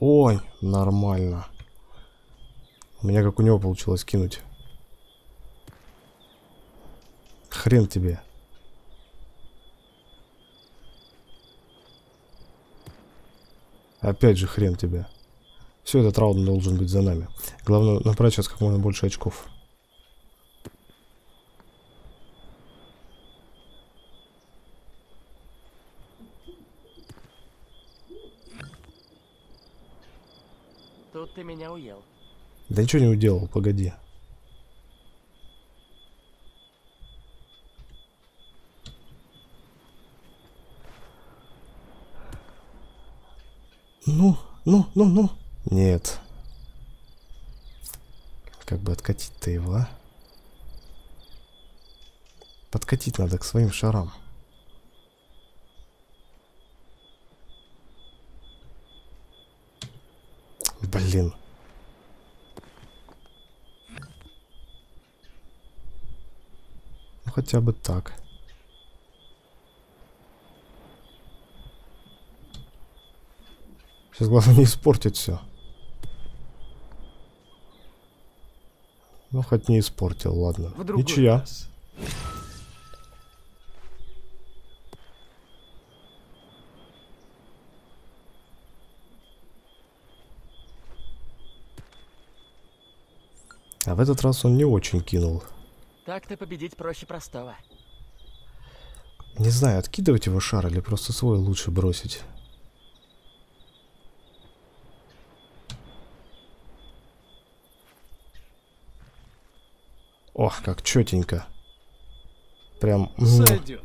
Ой, нормально. У меня как у него получилось кинуть. Хрен тебе. Опять же хрен тебе. Все, этот раунд должен быть за нами. Главное набрать сейчас как можно больше очков. Ты меня уел. Да ничего не уделал, погоди. Ну, ну, ну, ну. Нет. Как бы откатить-то его, а? Подкатить надо к своим шарам. Блин. Ну хотя бы так. Сейчас главное не испортить все. Ну хоть не испортил, ладно. Ничья. раз. А в этот раз он не очень кинул. Так-то победить проще простого. Не знаю, откидывать его шар или просто свой лучше бросить. Ох, как четенько. Прям... Сойдет.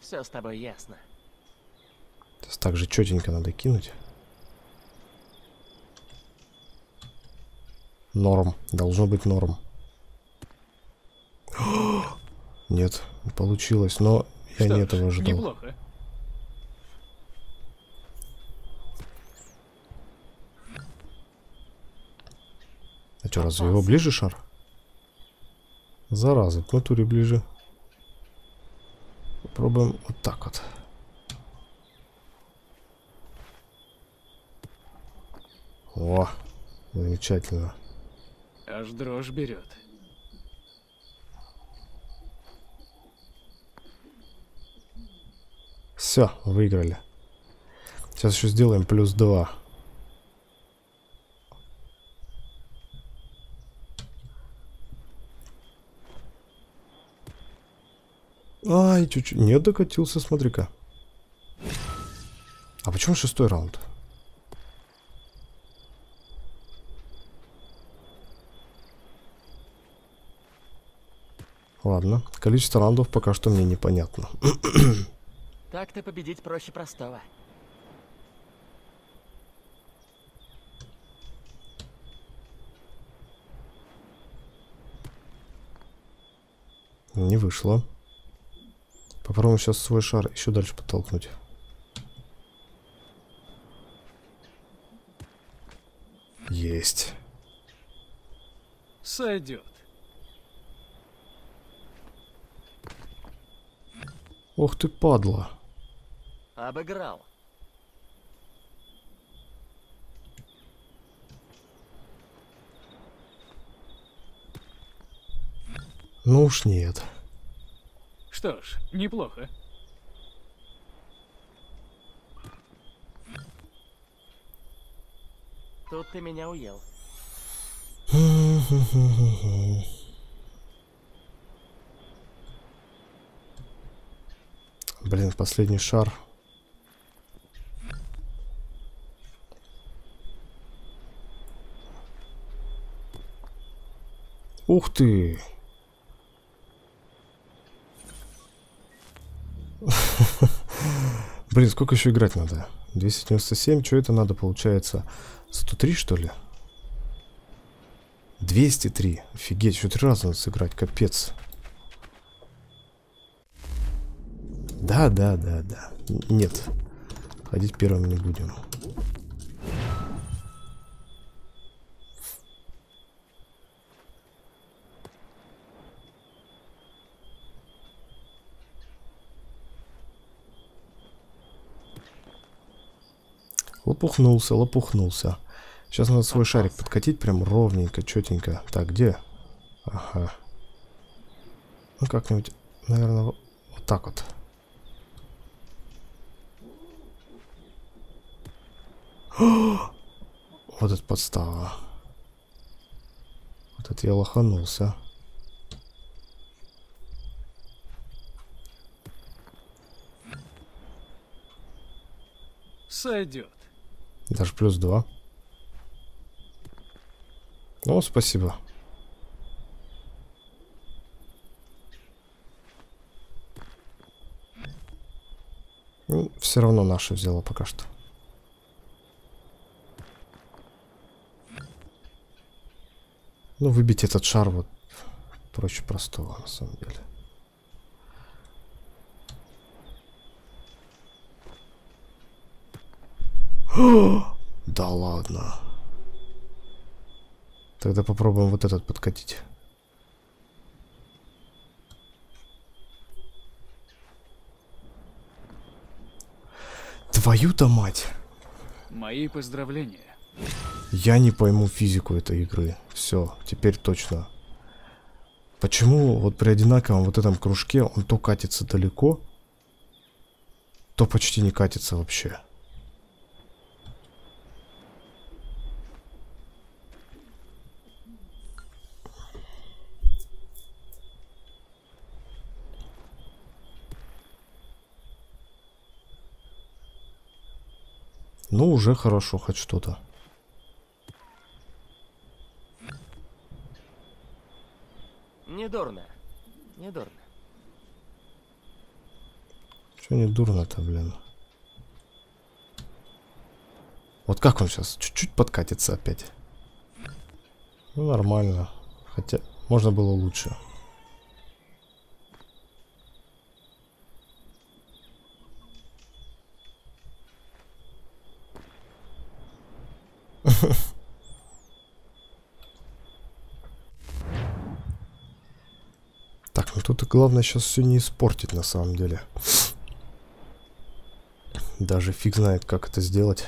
Все с тобой ясно. Сейчас так же четенько надо кинуть. Норм. Должно быть норм. *gasps* Нет, не получилось, но я Что не этого ожидал. Неплохо. что, разве его ближе шар? Зараза, в натуре ближе. Попробуем вот так вот. О, замечательно. Аж дрожь берет. Все, выиграли. Сейчас еще сделаем плюс 2. Ай, чуть-чуть. Не докатился, смотри-ка. А почему шестой раунд? Ладно, количество раундов пока что мне непонятно. *coughs* Так-то победить проще простого. Не вышло. Попробуем сейчас свой шар еще дальше подтолкнуть. Есть. Сойдет. Ох ты, падла. Обыграл. Ну уж нет. Что ж, неплохо. Тут ты меня уел. *laughs* Блин, последний шар. Ух ты! *laughs* Блин, сколько еще играть надо? 297, что это надо, получается? 103, что ли? 203. Офигеть, еще три раза надо сыграть, капец. Да, да, да, да. Нет. Ходить первым не будем. Лопухнулся, лопухнулся. Сейчас надо свой шарик подкатить прям ровненько, четенько. Так, где? Ага. Ну как-нибудь, наверное, вот так вот. *gasps* Вот это подстава. Вот это я лоханулся. Сойдет. Даже плюс два. Ну, спасибо. Ну, все равно наше взяло пока что. Ну, выбить этот шар вот проще простого, на самом деле. *gasps* Да ладно. Тогда попробуем вот этот подкатить. Твою-то мать. Мои поздравления. Я не пойму физику этой игры. Все, теперь точно. Почему вот при одинаковом вот этом кружке он то катится далеко, то почти не катится вообще. Ну, уже хорошо, хоть что-то. Не дурно. Не дурно. Че не дурно-то, блин. Вот как он сейчас? Чуть-чуть подкатится опять. Ну, нормально. Хотя, можно было лучше. *laughs* Тут главное сейчас все не испортить на самом деле. Даже фиг знает, как это сделать.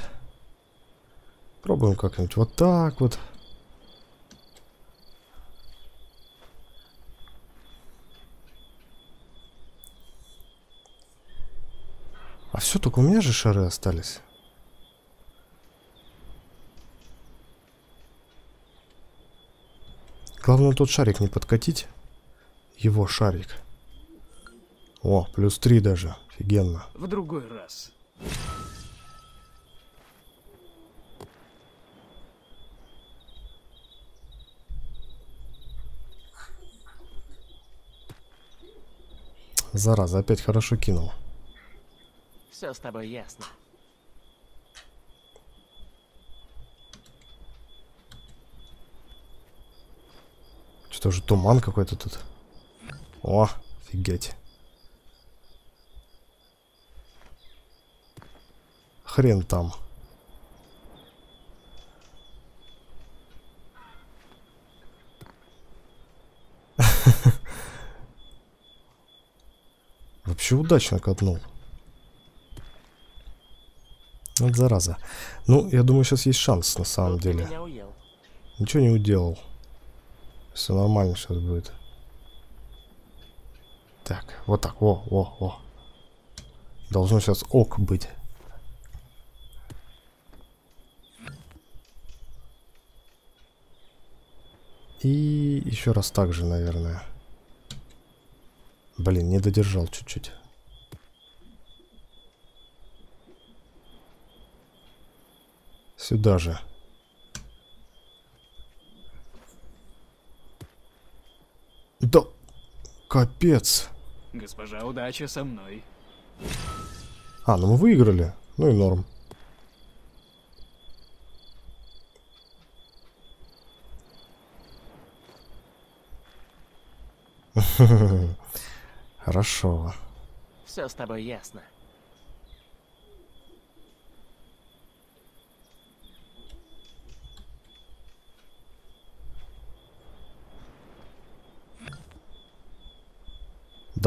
Пробуем как-нибудь вот так вот. А все, только у меня же шары остались. Главное тот шарик не подкатить. Его шарик. О, плюс три даже. Офигенно. В другой раз. Зараза, опять хорошо кинул. Все с тобой ясно. Что же туман какой-то тут? О, офигеть. Хрен там. *laughs* Вообще удачно катнул. Вот зараза. Ну, я думаю, сейчас есть шанс на самом деле. Ничего не уделал. Все нормально сейчас будет. Так, вот так, во, во, во. Должно сейчас ок быть. И еще раз так же, наверное. Блин, не додержал чуть-чуть. Сюда же. Да, капец. Госпожа, удача со мной. А, ну мы выиграли. Ну и норм. Хорошо. Все с тобой ясно.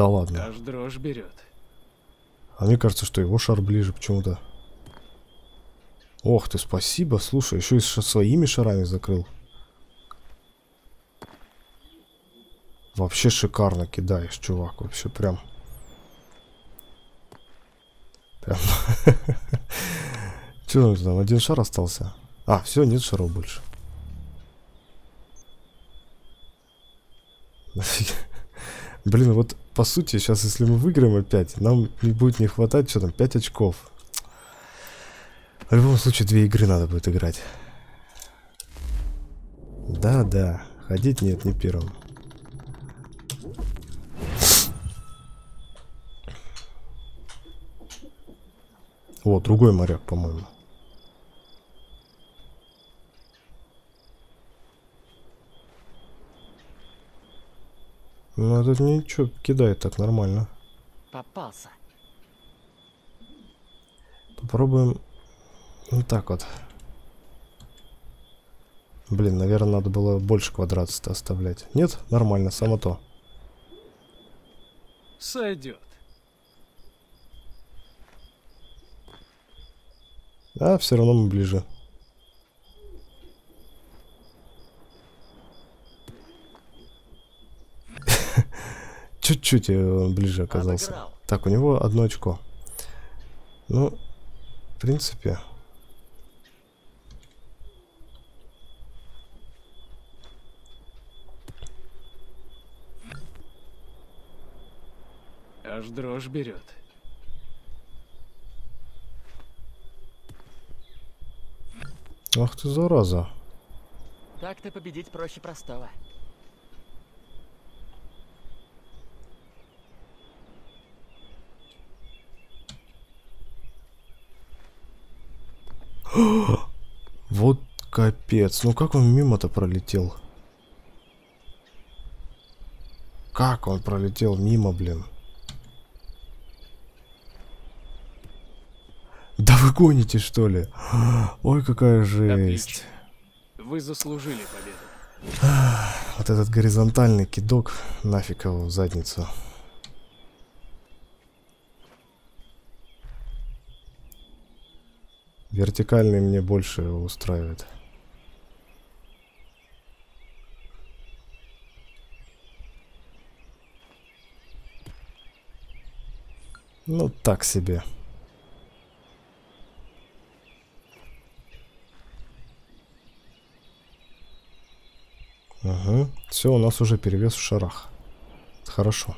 Да ладно. Аж дрожь берет. А мне кажется, что его шар ближе почему-то. Ох ты, спасибо. Слушай, еще и со своими шарами закрыл. Вообще шикарно кидаешь, чувак. Вообще прям. Прям. *laughs* Че там, один шар остался? А, все, нет шаров больше. *laughs* Блин, вот по сути, сейчас, если мы выиграем опять, нам не будет не хватать, что там, 5 очков. В любом случае, две игры надо будет играть. Да, да. Ходить нет, не первым. О, другой моряк, по-моему. Ну, этот ничего, кидает так нормально. Попался. Попробуем вот так вот. Блин, наверное, надо было больше квадратов оставлять. Нет? Нормально, само то. Сойдет. А, все равно мы ближе. Чуть-чуть э, ближе оказался. Так, у него одно очко. Ну, в принципе... Аж дрожь берет. Ах ты, зараза. Так-то победить проще простого. *gasps* Вот капец. Ну как он мимо-то пролетел? Как он пролетел мимо, блин? *laughs* Да вы гоните, что ли? *gasps* Ой, какая жесть. Вы заслужили победу. *sighs* Вот этот горизонтальный кидок, нафиг его в задницу. Вертикальный мне больше устраивает. Ну, так себе. Угу. Все, у нас уже перевес в шарах. Хорошо.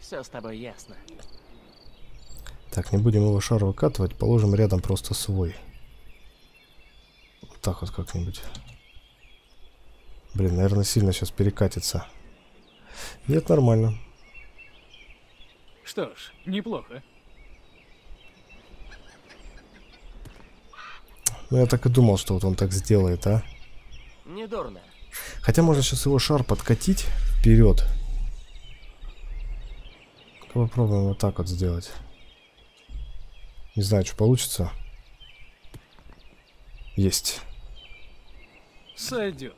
Все с тобой ясно. Так, не будем его шар выкатывать, положим рядом просто свой. Вот так вот как-нибудь. Блин, наверное, сильно сейчас перекатится. Нет, нормально. Что ж, неплохо. Ну, я так и думал, что вот он так сделает, а. Недурно. Хотя можно сейчас его шар подкатить вперед. Попробуем вот так вот сделать. Не знаю, что получится. Есть. Сойдет.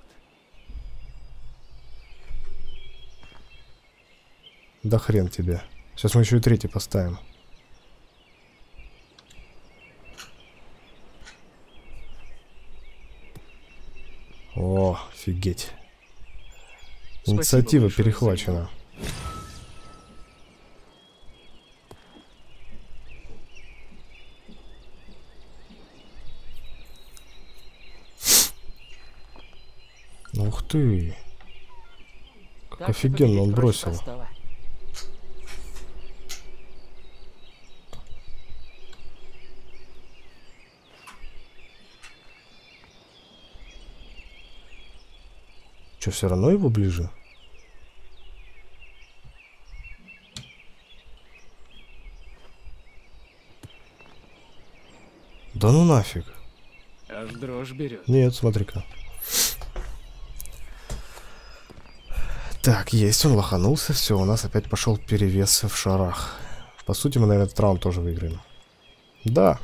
Да хрен тебе. Сейчас мы еще и третий поставим. О, офигеть. Спасибо Инициатива большое перехвачена. Ух ты. Как офигенно он бросил. простого. Что, все равно его ближе? Да ну нафиг. Аж дрожь берет. Нет, смотри-ка. Так, есть, он лоханулся, все, у нас опять пошел перевес в шарах. По сути, мы, наверное, этот раунд тоже выиграем. Да.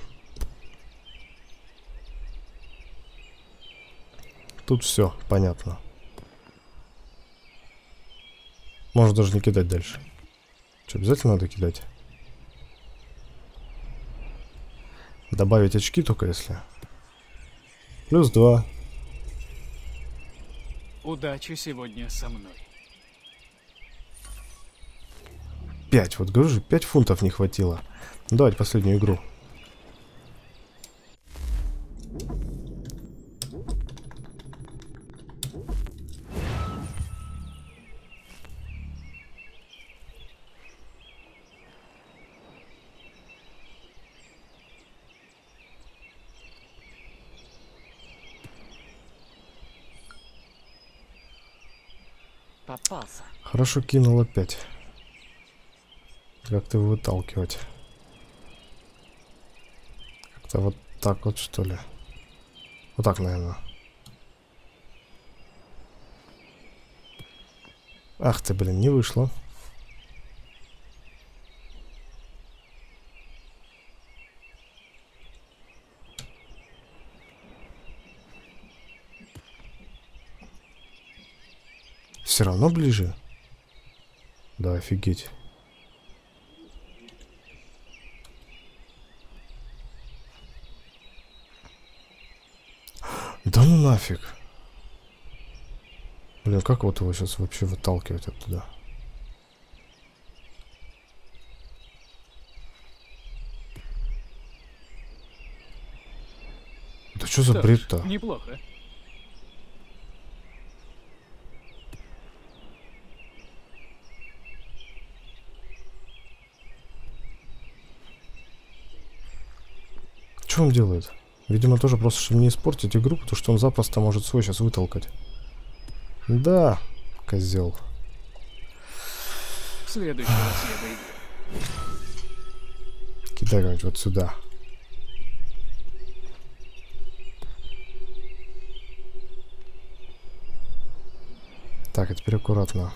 Тут все понятно. Можно даже не кидать дальше. Что, обязательно надо кидать? Добавить очки только если. Плюс два. Удачи сегодня со мной. 5. Вот говорю же, 5 фунтов не хватило. Ну, Давайте последнюю игру. Попался. Хорошо кинул опять. Как-то выталкивать. Как-то вот так вот, что ли. Вот так, наверное. Ах ты, блин, не вышло. Все равно ближе? Да, офигеть. Да ну нафиг. Блин, как вот его сейчас вообще выталкивать оттуда? Да что за бред-то? Неплохо. Что он делает? Видимо, тоже просто, чтобы не испортить игру, потому что он запросто может свой сейчас вытолкать. Да, козел. В следующий раз я выиграю. Кидай как-нибудь вот сюда. Так, а теперь аккуратно.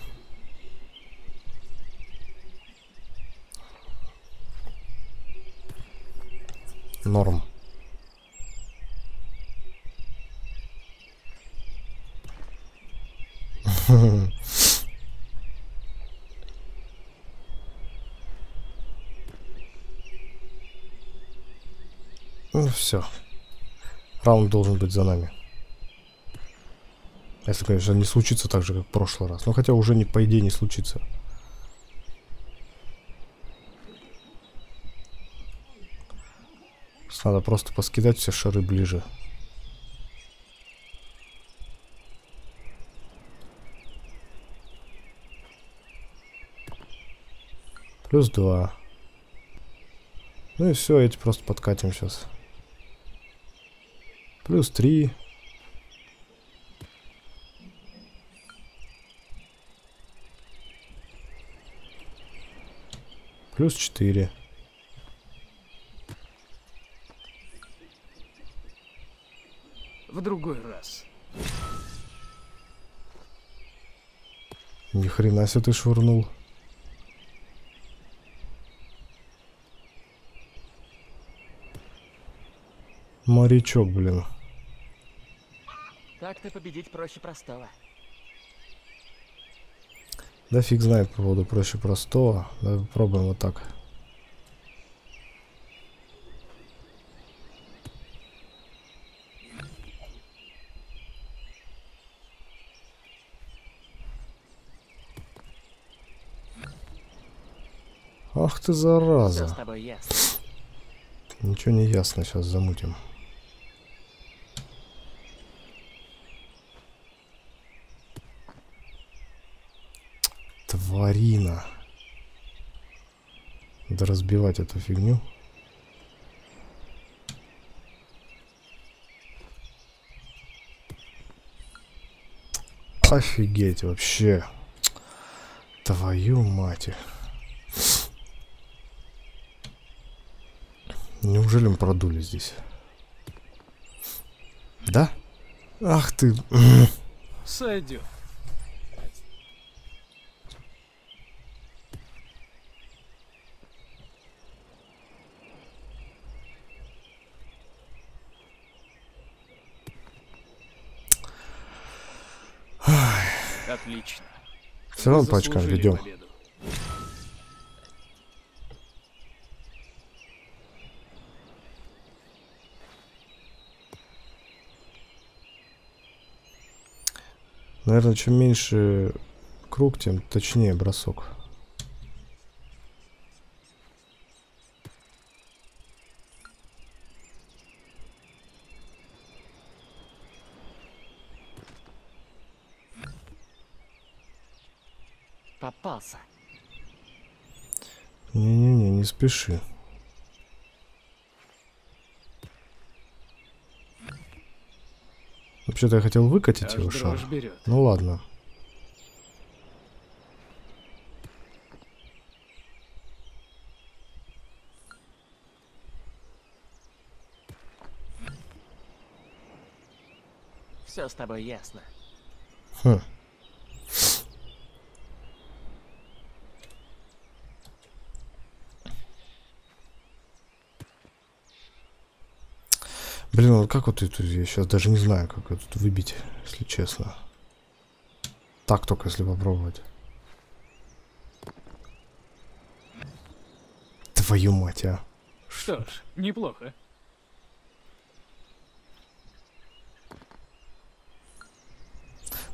Норм. *laughs* Ну все. Раунд должен быть за нами. Если, конечно, не случится так же, как в прошлый раз. Но хотя уже, не, по идее, не случится. Надо просто поскидать все шары ближе. Плюс два. Ну и все, эти просто подкатим сейчас. Плюс три. Плюс четыре. В другой раз. Ни хрена себе ты швырнул. Морячок, блин. Так-то победить проще простого. Да фиг знает по поводу проще простого. Давай попробуем вот так. Ах ты зараза. Ничего не ясно, сейчас замутим. Тварина. Надо разбивать эту фигню. Офигеть вообще. Твою мать. Неужели мы продули здесь? Да? Ах ты. Сойдет. Отлично. Все равно Вы по очкам заслужили ведем. Наверное, чем меньше круг, тем точнее бросок. Попался. Не-не-не, не спеши. Вообще-то я хотел выкатить Аж его шар. берет. Ну ладно. Все с тобой ясно. Хм. Вот как вот это, я сейчас даже не знаю, как это выбить, если честно. Так только, если попробовать. Твою мать, а. Что ж, неплохо.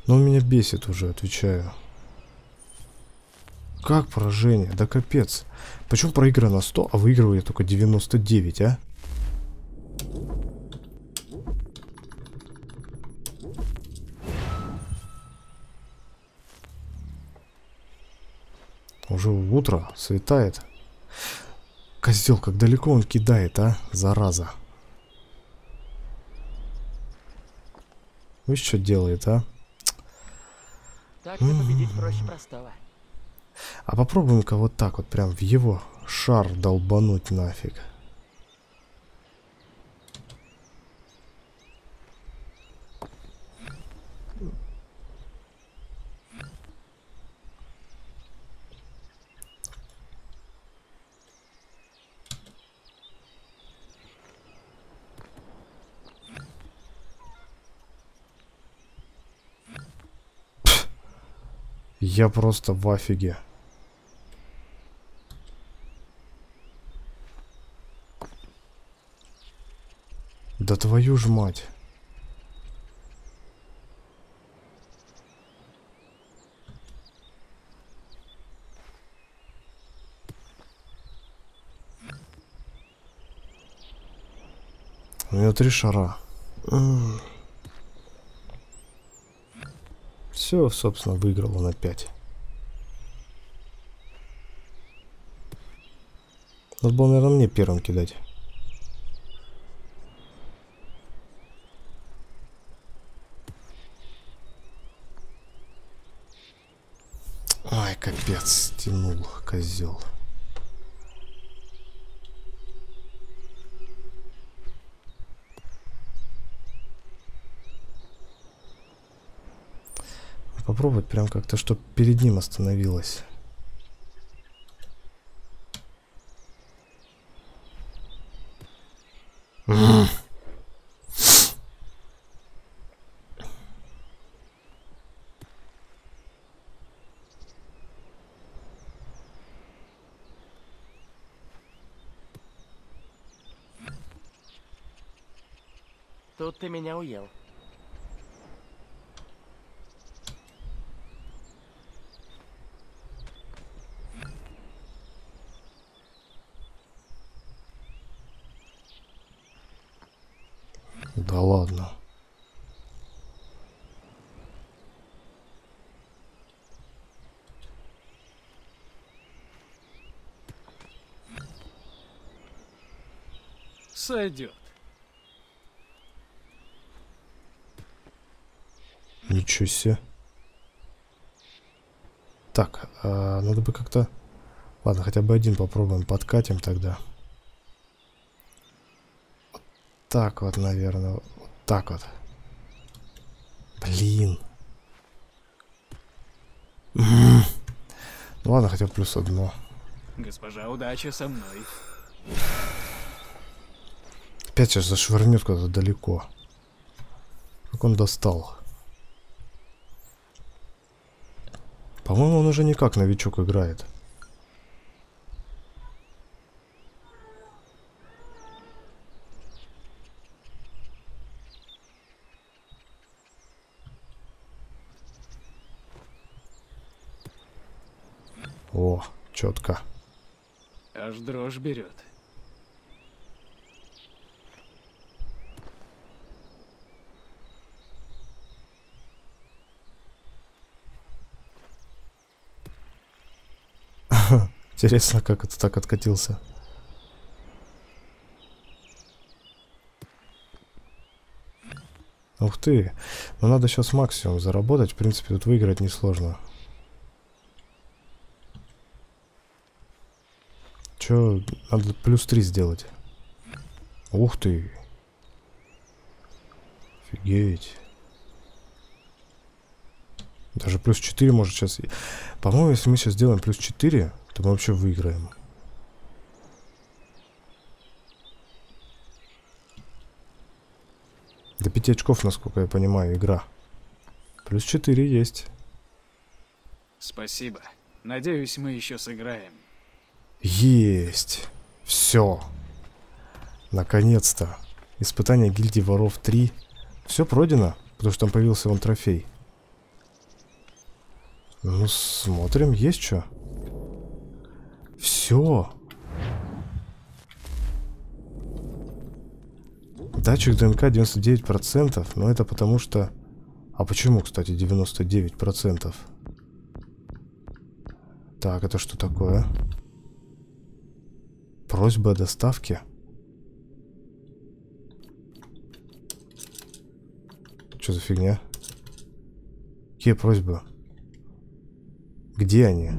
Но он меня бесит уже, отвечаю. Как поражение? Да капец. Почему проиграно 100, а выигрываю я только 99, а? Уже утро, светает. Козел, как далеко он кидает, а? Зараза. Вы что делает, а? Так-то победить проще простого. А попробуем-ка вот так вот прям в его шар долбануть нафиг. Я просто в афиге. Да твою ж мать. У меня три шара. Все, собственно, выиграл он опять. Надо было, наверное, мне первым кидать. Ай, капец, тянул, козел. Попробовать прям как-то, чтобы перед ним остановилось. Тут ты меня уел. Да ладно. Сойдет. Ничего себе. Так, а, надо бы как-то... Ладно, хотя бы один попробуем, подкатим тогда. Вот так вот, наверное. Вот так вот. Блин. Ну ладно, хотя бы плюс одно. Госпожа, удача со мной. Опять сейчас зашвырнет куда-то далеко. Как он достал. По-моему, он уже не как новичок играет. О, четко. Аж дрожь берет. Интересно, как это так откатился. Ух ты. Ну надо сейчас максимум заработать. В принципе, тут выиграть несложно. Чё, надо плюс 3 сделать. Ух ты. Офигеть. Даже плюс 4 может сейчас... По-моему, если мы сейчас сделаем плюс 4, то мы вообще выиграем. До 5 очков, насколько я понимаю, игра. Плюс 4 есть. Спасибо. Надеюсь, мы еще сыграем. Есть. Все. Наконец-то. Испытание гильдии воров 3. Все пройдено, потому что там появился вон трофей. Ну, смотрим, есть что. Все. Датчик ДНК 99%, но это потому что... А почему, кстати, 99%? Так, это что такое? Просьба о доставке? Что за фигня? Какие просьбы? Где они?